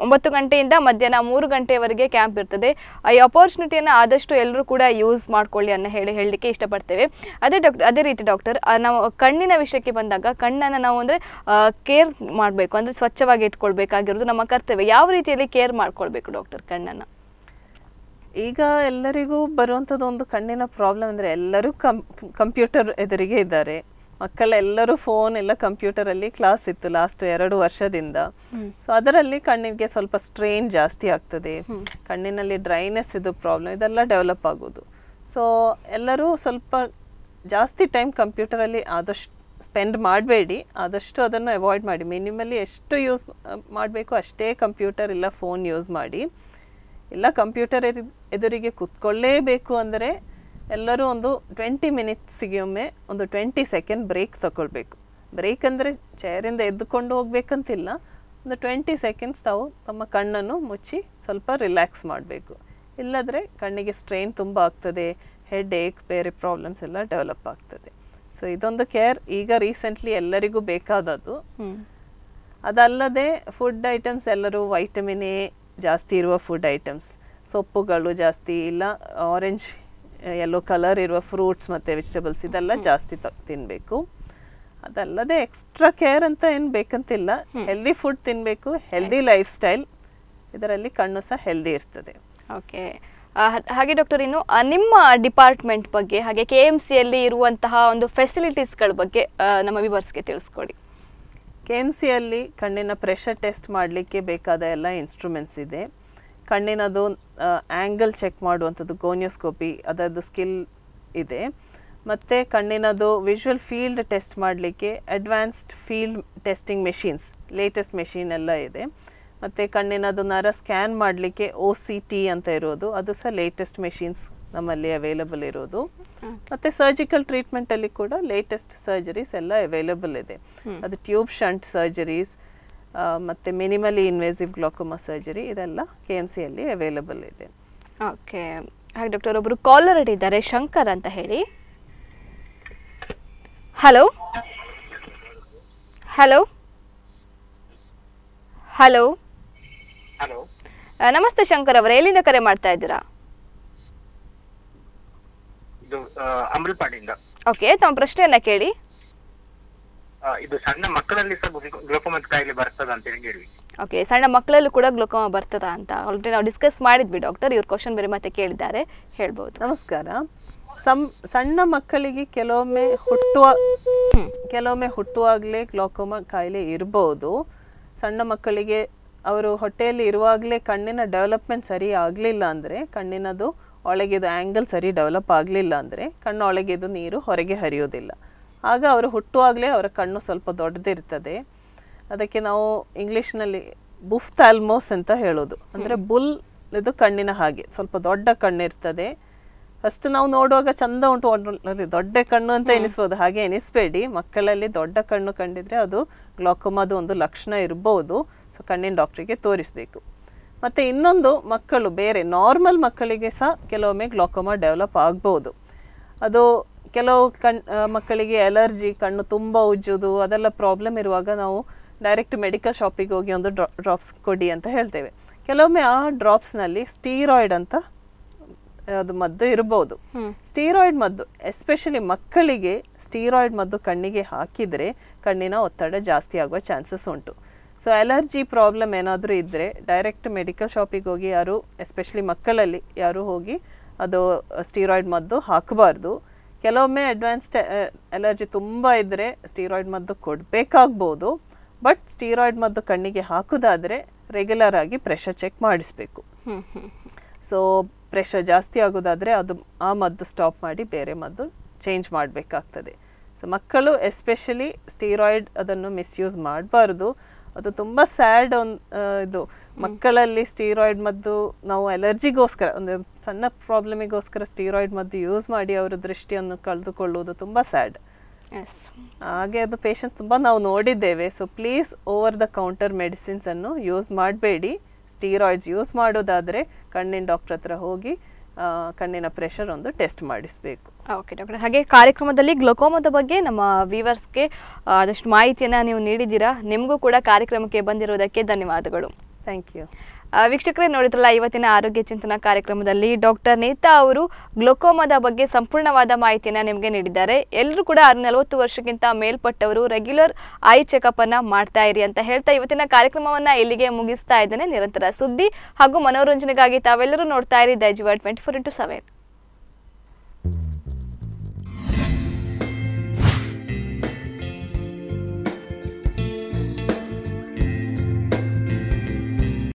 ಒಂಬತ್ತು ಗಂಟೆಯಿಂದ ಮಧ್ಯಾಹ್ನ ಮೂರು ಗಂಟೆಯವರೆಗೆ ಕ್ಯಾಂಪ್ ಇರ್ತದೆ. ಆ, ಈ ಅಪರ್ಚುನಿಟಿಯನ್ನು ಆದಷ್ಟು ಎಲ್ಲರೂ ಕೂಡ ಯೂಸ್ ಮಾಡ್ಕೊಳ್ಳಿ ಅನ್ನ ಹೇಳಿ ಹೇಳಲಿಕ್ಕೆ ಇಷ್ಟಪಡ್ತೇವೆ. ಅದೇ ಡಾಕ್ಟರ್ ಅದೇ ರೀತಿ ಡಾಕ್ಟರ್ ನಾವು ಕಣ್ಣಿನ ವಿಷಯಕ್ಕೆ ಬಂದಾಗ ಕಣ್ಣನ್ನು ನಾವು ಅಂದರೆ ಕೇರ್ ಮಾಡಬೇಕು. ಅಂದರೆ ಸ್ವಚ್ಛವಾಗಿ ಇಟ್ಕೊಳ್ಬೇಕಾಗಿರೋದು ನಮ್ಮ ಕರ್ತವ್ಯ. ಯಾವ ರೀತಿಯಲ್ಲಿ ಕೇರ್ ಮಾಡ್ಕೊಳ್ಬೇಕು ಡಾಕ್ಟರ್ ಕಣ್ಣನ್ನ? ಈಗ ಎಲ್ಲರಿಗೂ ಬರುವಂಥದ್ದು ಒಂದು ಕಣ್ಣಿನ ಪ್ರಾಬ್ಲಮ್ ಅಂದರೆ ಎಲ್ಲರೂ ಕಂ ಕಂಪ್ಯೂಟರ್ ಎದುರಿಗೆ ಇದ್ದಾರೆ. ಮಕ್ಕಳೆಲ್ಲರೂ ಫೋನ್ ಎಲ್ಲ ಕಂಪ್ಯೂಟರಲ್ಲಿ ಕ್ಲಾಸ್ ಇತ್ತು ಲಾಸ್ಟ್ ಎರಡು ವರ್ಷದಿಂದ. ಸೊ ಅದರಲ್ಲಿ ಕಣ್ಣಿಗೆ ಸ್ವಲ್ಪ ಸ್ಟ್ರೈನ್ ಜಾಸ್ತಿ ಆಗ್ತದೆ. ಕಣ್ಣಿನಲ್ಲಿ ಡ್ರೈನೆಸ್ ಇದು ಪ್ರಾಬ್ಲಮ್ ಇದೆಲ್ಲ ಡೆವಲಪ್ ಆಗೋದು. ಸೊ ಎಲ್ಲರೂ ಸ್ವಲ್ಪ ಜಾಸ್ತಿ ಟೈಮ್ ಕಂಪ್ಯೂಟರಲ್ಲಿ ಆದಷ್ಟು ಸ್ಪೆಂಡ್ ಮಾಡಬೇಡಿ, ಆದಷ್ಟು ಅದನ್ನು ಅವಾಯ್ಡ್ ಮಾಡಿ. ಮಿನಿಮಲಿ ಎಷ್ಟು ಯೂಸ್ ಮಾಡಬೇಕು ಅಷ್ಟೇ ಕಂಪ್ಯೂಟರ್ ಇಲ್ಲ ಫೋನ್ ಯೂಸ್ ಮಾಡಿ. ಇಲ್ಲ ಕಂಪ್ಯೂಟರ್ ಎದುರಿಗೆ ಕೂತ್ಕೊಳ್ಳೇಬೇಕು ಅಂದರೆ ಎಲ್ಲರೂ ಒಂದು ಟ್ವೆಂಟಿ ಮಿನಿಟ್ಸಿಗೆ ಒಮ್ಮೆ ಒಂದು ಟ್ವೆಂಟಿ ಸೆಕೆಂಡ್ ಬ್ರೇಕ್ ತಗೊಳ್ಬೇಕು. ಬ್ರೇಕ್ ಅಂದರೆ ಚೇರಿಂದ ಎದ್ದುಕೊಂಡು ಹೋಗ್ಬೇಕಂತಿಲ್ಲ. ಒಂದು ಟ್ವೆಂಟಿ ಸೆಕೆಂಡ್ಸ್ ತಾವು ತಮ್ಮ ಕಣ್ಣನ್ನು ಮುಚ್ಚಿ ಸ್ವಲ್ಪ ರಿಲ್ಯಾಕ್ಸ್ ಮಾಡಬೇಕು. ಇಲ್ಲದ್ರೆ ಕಣ್ಣಿಗೆ ಸ್ಟ್ರೈನ್ ತುಂಬ ಆಗ್ತದೆ ಹೆಡ್ ಏಕ್ ಬೇರೆ ಪ್ರಾಬ್ಲಮ್ಸ್ ಎಲ್ಲ ಡೆವಲಪ್ ಆಗ್ತದೆ. ಸೊ ಇದೊಂದು ಕೇರ್ ಈಗ ರೀಸೆಂಟ್ಲಿ ಎಲ್ಲರಿಗೂ ಬೇಕಾದದ್ದು. ಅದಲ್ಲದೆ ಫುಡ್ ಐಟಮ್ಸ್ ಎಲ್ಲರೂ ವೈಟಮಿನ್ ಎ ಜಾಸ್ತಿ ಇರುವ ಫುಡ್ ಐಟಮ್ಸ್ ಸೊಪ್ಪುಗಳು ಜಾಸ್ತಿ ಇಲ್ಲ ಆರೆಂಜ್ ಎಲ್ಲೋ ಕಲರ್ ಇರುವ ಫ್ರೂಟ್ಸ್ ಮತ್ತು ವೆಜಿಟೇಬಲ್ಸ್ ಇದೆಲ್ಲ ಜಾಸ್ತಿ ತಿನ್ನಬೇಕು ಅದಲ್ಲದೆ ಎಕ್ಸ್ಟ್ರಾ ಕೇರ್ ಅಂತ ಏನು ಬೇಕಂತಿಲ್ಲ. ಹೆಲ್ದಿ ಫುಡ್ ತಿನ್ನಬೇಕು ಹೆಲ್ದಿ ಲೈಫ್ ಸ್ಟೈಲ್ ಇದರಲ್ಲಿ ಕಣ್ಣು ಸಹ ಹೆಲ್ದಿ ಇರ್ತದೆ. ಓಕೆ ಹಾಗೆ ಡಾಕ್ಟರ್ ಇನ್ನು ನಿಮ್ಮ ಡಿಪಾರ್ಟ್ಮೆಂಟ್ ಬಗ್ಗೆ, ಹಾಗೆ ಕೆ ಎಂ ಸಿಯಲ್ಲಿ ಇರುವಂತಹ ಒಂದು ಫೆಸಿಲಿಟೀಸ್ಗಳ ಬಗ್ಗೆ ನಮ್ಮ ವಿವರ್ಸ್ಗೆ ತಿಳಿಸ್ಕೊಡಿ. ಕೆ ಎಂ ಸಿಯಲ್ಲಿ ಕಣ್ಣಿನ ಪ್ರೆಷರ್ ಟೆಸ್ಟ್ ಮಾಡಲಿಕ್ಕೆ ಬೇಕಾದ ಎಲ್ಲ ಇನ್ಸ್ಟ್ರೂಮೆಂಟ್ಸ್ ಇದೆ. ಕಣ್ಣಿನದು ಆ್ಯಂಗಲ್ ಚೆಕ್ ಮಾಡುವಂಥದ್ದು ಗೋನಿಯೋಸ್ಕೋಪಿ, ಅದರದ್ದು ಸ್ಕಿಲ್ ಇದೆ. ಮತ್ತು ಕಣ್ಣಿನದು ವಿಜುವಲ್ ಫೀಲ್ಡ್ ಟೆಸ್ಟ್ ಮಾಡಲಿಕ್ಕೆ advanced field testing machines latest machine ಎಲ್ಲ ಇದೆ. ಮತ್ತು ಕಣ್ಣಿನದು ನರ ಸ್ಕ್ಯಾನ್ ಮಾಡಲಿಕ್ಕೆ ಒ ಸಿ ಟಿ ಅಂತ ಇರೋದು. ಅದು ಸಹ ಲೇಟೆಸ್ಟ್ ಮೆಷಿನ್ಸ್ ನಮ್ಮಲ್ಲಿ ಅವೈಲಬಲ್ ಇರೋದು. ಮತ್ತು ಸರ್ಜಿಕಲ್ ಟ್ರೀಟ್ಮೆಂಟಲ್ಲಿ ಕೂಡ ಲೇಟೆಸ್ಟ್ ಸರ್ಜರೀಸ್ ಎಲ್ಲ ಅವೈಲಬಲ್ ಇದೆ. ಅದು ಟ್ಯೂಬ್ ಶಂಟ್ ಸರ್ಜರೀಸ್ ಮತ್ತು ಮಿನಿಮಲಿ ಇನ್ವೇಸಿವ್ ಗ್ಲಾಕೋಮಾ ಸರ್ಜರಿ ಇದೆಲ್ಲ ಕೆ ಎಂ ಸಿಯಲ್ಲಿ ಅವೈಲಬಲ್ ಇದೆ. ಓಕೆ. ಹಾಗೆ ಡಾಕ್ಟರ್ ಒಬ್ಬರು ಕಾಲರ್ ಇದ್ದಾರೆ ಶಂಕರ್ ಅಂತ ಹೇಳಿ. ಹಲೋ ಹಲೋ ಹಲೋ ಹಲೋ ನಮಸ್ತೆ ಶಂಕರ್ ಅವರೇ ಎಲ್ಲಿಂದ ಕರೆ ಮಾಡ್ತಾ ಇದ್ದೀರಾ? ಇದು ಅಮೃತಪಾಡಿಯಿಂದ ಓಕೆ ತಮ್ಮ ಪ್ರಶ್ನೆಯನ್ನ ಕೇಳಿ. ಇದು ಸಣ್ಣ ಮಕ್ಕಳಲ್ಲಿ ಸಹ ಗ್ಲೋಕೋಮತ್ ಕಾಯಿಲೆ ಬರ್ತದ ಅಂತ ಹೇಳಿ ಓಕೆ ಸಣ್ಣ ಮಕ್ಕಳಲ್ಲೂ ಕೂಡ ಗ್ಲುಕೋಮಾ ಬರ್ತದಾ ಅಂತ ಆಲ್ರೆಡಿ ನಾವು ಡಿಸ್ಕಸ್ ಮಾಡಿದ್ವಿ ಡಾಕ್ಟರ್ ಇವ್ರ ಕ್ವಶನ್ ಬೇರೆ ಮತ್ತೆ ಕೇಳಿದ್ದಾರೆ ಹೇಳ್ಬೋದು. ನಮಸ್ಕಾರ. ಸಮ್ ಸಣ್ಣ ಮಕ್ಕಳಿಗೆ ಕೆಲವೊಮ್ಮೆ ಹುಟ್ಟುವ ಕೆಲವೊಮ್ಮೆ ಹುಟ್ಟುವಾಗಲೇ ಗ್ಲೋಕೋಮಾ ಕಾಯಿಲೆ ಇರ್ಬೋದು. ಸಣ್ಣ ಮಕ್ಕಳಿಗೆ ಅವರು ಹೊಟ್ಟೆಯಲ್ಲಿ ಇರುವಾಗಲೇ ಕಣ್ಣಿನ ಡೆವಲಪ್ಮೆಂಟ್ ಸರಿ ಆಗಲಿಲ್ಲ ಅಂದರೆ ಕಣ್ಣಿನದು ಒಳಗಿದ ಆ್ಯಂಗಲ್ ಸರಿ ಡೆವಲಪ್ ಆಗಲಿಲ್ಲ ಅಂದರೆ ಕಣ್ಣು ಒಳಗಿದು ನೀರು ಹೊರಗೆ ಹರಿಯೋದಿಲ್ಲ ಆಗ ಅವರು ಹುಟ್ಟುವಾಗಲೇ ಅವರ ಕಣ್ಣು ಸ್ವಲ್ಪ ದೊಡ್ಡದಿರ್ತದೆ. ಅದಕ್ಕೆ ನಾವು ಇಂಗ್ಲೀಷ್ನಲ್ಲಿ ಬುಫ್ತಾಲ್ಮೋಸ್ ಅಂತ ಹೇಳೋದು. ಅಂದರೆ ಬುಲ್ ಇದು ಕಣ್ಣಿನ ಹಾಗೆ ಸ್ವಲ್ಪ ದೊಡ್ಡ ಕಣ್ಣಿರ್ತದೆ. ಫಸ್ಟ್ ನಾವು ನೋಡುವಾಗ ಚಂದ ಉಂಟು ದೊಡ್ಡ ಕಣ್ಣು ಅಂತ ಎನಿಸ್ಬೋದು. ಹಾಗೆ ಎನಿಸ್ಬೇಡಿ ಮಕ್ಕಳಲ್ಲಿ ದೊಡ್ಡ ಕಣ್ಣು ಕಂಡಿದ್ರೆ ಅದು ಗ್ಲಾಕೋಮಾದ ಒಂದು ಲಕ್ಷಣ ಇರ್ಬೋದು. ಸೊ ಕಣ್ಣಿನ ಡಾಕ್ಟ್ರಿಗೆ ತೋರಿಸಬೇಕು. ಮತ್ತು ಇನ್ನೊಂದು ಮಕ್ಕಳು ಬೇರೆ ನಾರ್ಮಲ್ ಮಕ್ಕಳಿಗೆ ಸಹ ಕೆಲವೊಮ್ಮೆ ಗ್ಲಾಕೋಮಾ ಡೆವಲಪ್ ಆಗ್ಬೋದು. ಅದು ಕೆಲವು ಕಣ್ ಮಕ್ಕಳಿಗೆ ಅಲರ್ಜಿ ಕಣ್ಣು ತುಂಬ ಉಜ್ಜೋದು ಅದೆಲ್ಲ ಪ್ರಾಬ್ಲಮ್ ಇರುವಾಗ ನಾವು ಡೈರೆಕ್ಟ್ ಮೆಡಿಕಲ್ ಶಾಪಿಗೆ ಹೋಗಿ ಒಂದು ಡ್ರಾಪ್ಸ್ ಕೊಡಿ ಅಂತ ಹೇಳ್ತೇವೆ. ಕೆಲವೊಮ್ಮೆ ಆ ಡ್ರಾಪ್ಸ್ನಲ್ಲಿ ಸ್ಟೀರಾಯ್ಡ್ ಅಂತ ಅದು ಮದ್ದು ಇರ್ಬೋದು. ಸ್ಟೀರಾಯ್ಡ್ ಮದ್ದು ಎಸ್ಪೆಷಲಿ ಮಕ್ಕಳಿಗೆ ಸ್ಟೀರಾಯ್ಡ್ ಮದ್ದು ಕಣ್ಣಿಗೆ ಹಾಕಿದರೆ ಕಣ್ಣಿನ ಒತ್ತಡ ಜಾಸ್ತಿ ಆಗುವ ಚಾನ್ಸಸ್ ಉಂಟು. ಸೊ ಅಲರ್ಜಿ ಪ್ರಾಬ್ಲಮ್ ಏನಾದರೂ ಇದ್ದರೆ ಡೈರೆಕ್ಟ್ ಮೆಡಿಕಲ್ ಶಾಪಿಗೆ ಹೋಗಿ ಯಾರು ಎಸ್ಪೆಷಲಿ ಮಕ್ಕಳಲ್ಲಿ ಯಾರು ಹೋಗಿ ಅದು ಸ್ಟೀರಾಯ್ಡ್ ಮದ್ದು ಹಾಕಬಾರ್ದು. ಕೆಲವೊಮ್ಮೆ ಅಡ್ವಾನ್ಸ್ಡ್ ಅಲರ್ಜಿ ತುಂಬ ಇದ್ದರೆ ಸ್ಟೀರಾಯ್ಡ್ ಮದ್ದು ಕೊಡಬೇಕಾಗ್ಬೋದು. ಬಟ್ ಸ್ಟೀರಾಯ್ಡ್ ಮದ್ದು ಕಣ್ಣಿಗೆ ಹಾಕೋದಾದರೆ ರೆಗ್ಯುಲರ್ ಆಗಿ ಪ್ರೆಷರ್ ಚೆಕ್ ಮಾಡಿಸ್ಬೇಕು. ಸೊ ಪ್ರೆಷರ್ ಜಾಸ್ತಿ ಆಗೋದಾದರೆ ಅದು ಆ ಮದ್ದು ಸ್ಟಾಪ್ ಮಾಡಿ ಬೇರೆ ಮದ್ದು ಚೇಂಜ್ ಮಾಡಬೇಕಾಗ್ತದೆ. ಸೊ ಮಕ್ಕಳು ಎಸ್ಪೆಷಲಿ ಸ್ಟೀರಾಯ್ಡ್ ಅದನ್ನು ಮಿಸ್ಯೂಸ್ ಮಾಡಬಾರ್ದು. ಅದು ತುಂಬ ಸ್ಯಾಡ್ ಒಂದು ಇದು. ಮಕ್ಕಳಲ್ಲಿ ಸ್ಟೀರಾಯ್ಡ್ ಮದ್ದು ನಾವು ಅಲರ್ಜಿಗೋಸ್ಕರ ಒಂದು ಸಣ್ಣ ಪ್ರಾಬ್ಲಮಿಗೋಸ್ಕರ ಸ್ಟೀರಾಯ್ಡ್ ಮದ್ದು ಯೂಸ್ ಮಾಡಿ ಅವರ ದೃಷ್ಟಿಯನ್ನು ಕಳೆದುಕೊಳ್ಳುವುದು ತುಂಬ ಸ್ಯಾಡ್ ಹಾಗೆ ಅದು ಪೇಷಂಟ್ಸ್ ತುಂಬ ನಾವು ನೋಡಿದ್ದೇವೆ. So please over the counter ಮೆಡಿಸಿನ್ಸನ್ನು use ಮಾಡಬೇಡಿ. ಸ್ಟೀರಾಯ್ಡ್ಸ್ ಯೂಸ್ ಮಾಡೋದಾದರೆ ಕಣ್ಣಿನ ಡಾಕ್ಟ್ರ್ ಹತ್ರ ಹೋಗಿ ಕಣ್ಣಿನ ಪ್ರೆಷರ್ ಒಂದು ಟೆಸ್ಟ್ ಮಾಡಿಸಬೇಕು. ಓಕೆ ಡಾಕ್ಟರ್ ಹಾಗೆ ಕಾರ್ಯಕ್ರಮದಲ್ಲಿ ಗ್ಲೋಕೋಮದ ಬಗ್ಗೆ ನಮ್ಮ ವೀವರ್ಸ್ಗೆ ಆದಷ್ಟು ಮಾಹಿತಿಯನ್ನು ನೀವು ನೀಡಿದ್ದೀರಾ? ನಿಮಗೂ ಕೂಡ ಕಾರ್ಯಕ್ರಮಕ್ಕೆ ಬಂದಿರೋದಕ್ಕೆ ಧನ್ಯವಾದಗಳು. ಥ್ಯಾಂಕ್ ಯು ವೀಕ್ಷಕರೇ ನೋಡಿದ್ರಲ್ಲ, ಇವತ್ತಿನ ಆರೋಗ್ಯ ಚಿಂತನಾ ಕಾರ್ಯಕ್ರಮದಲ್ಲಿ ಡಾಕ್ಟರ್ ನೇತಾ ಅವರು ಗ್ಲೋಕೋಮಾದ ಬಗ್ಗೆ ಸಂಪೂರ್ಣವಾದ ಮಾಹಿತಿಯನ್ನು ನಿಮಗೆ ನೀಡಿದ್ದಾರೆ. ಎಲ್ಲರೂ ಕೂಡ ನಲವತ್ತು ವರ್ಷಕ್ಕಿಂತ ಮೇಲ್ಪಟ್ಟವರು, ರೆಗ್ಯುಲರ್ ಐ ಚೆಕಪ್ ಅನ್ನ ಮಾಡ್ತಾ ಇರಿ ಅಂತ ಹೇಳ್ತಾ ಇವತ್ತಿನ ಕಾರ್ಯಕ್ರಮವನ್ನ ಇಲ್ಲಿಗೆ ಮುಗಿಸ್ತಾ ಇದ್ದೇನೆ. ನಿರಂತರ ಸುದ್ದಿ ಹಾಗೂ ಮನೋರಂಜನೆಗಾಗಿ ತಾವೆಲ್ಲರೂ ನೋಡ್ತಾ ಇರಿ. ದೈಜುವ ಟ್ವೆಂಟಿ ಫೋರ್ ಇಂಟು ಸೆವೆನ್.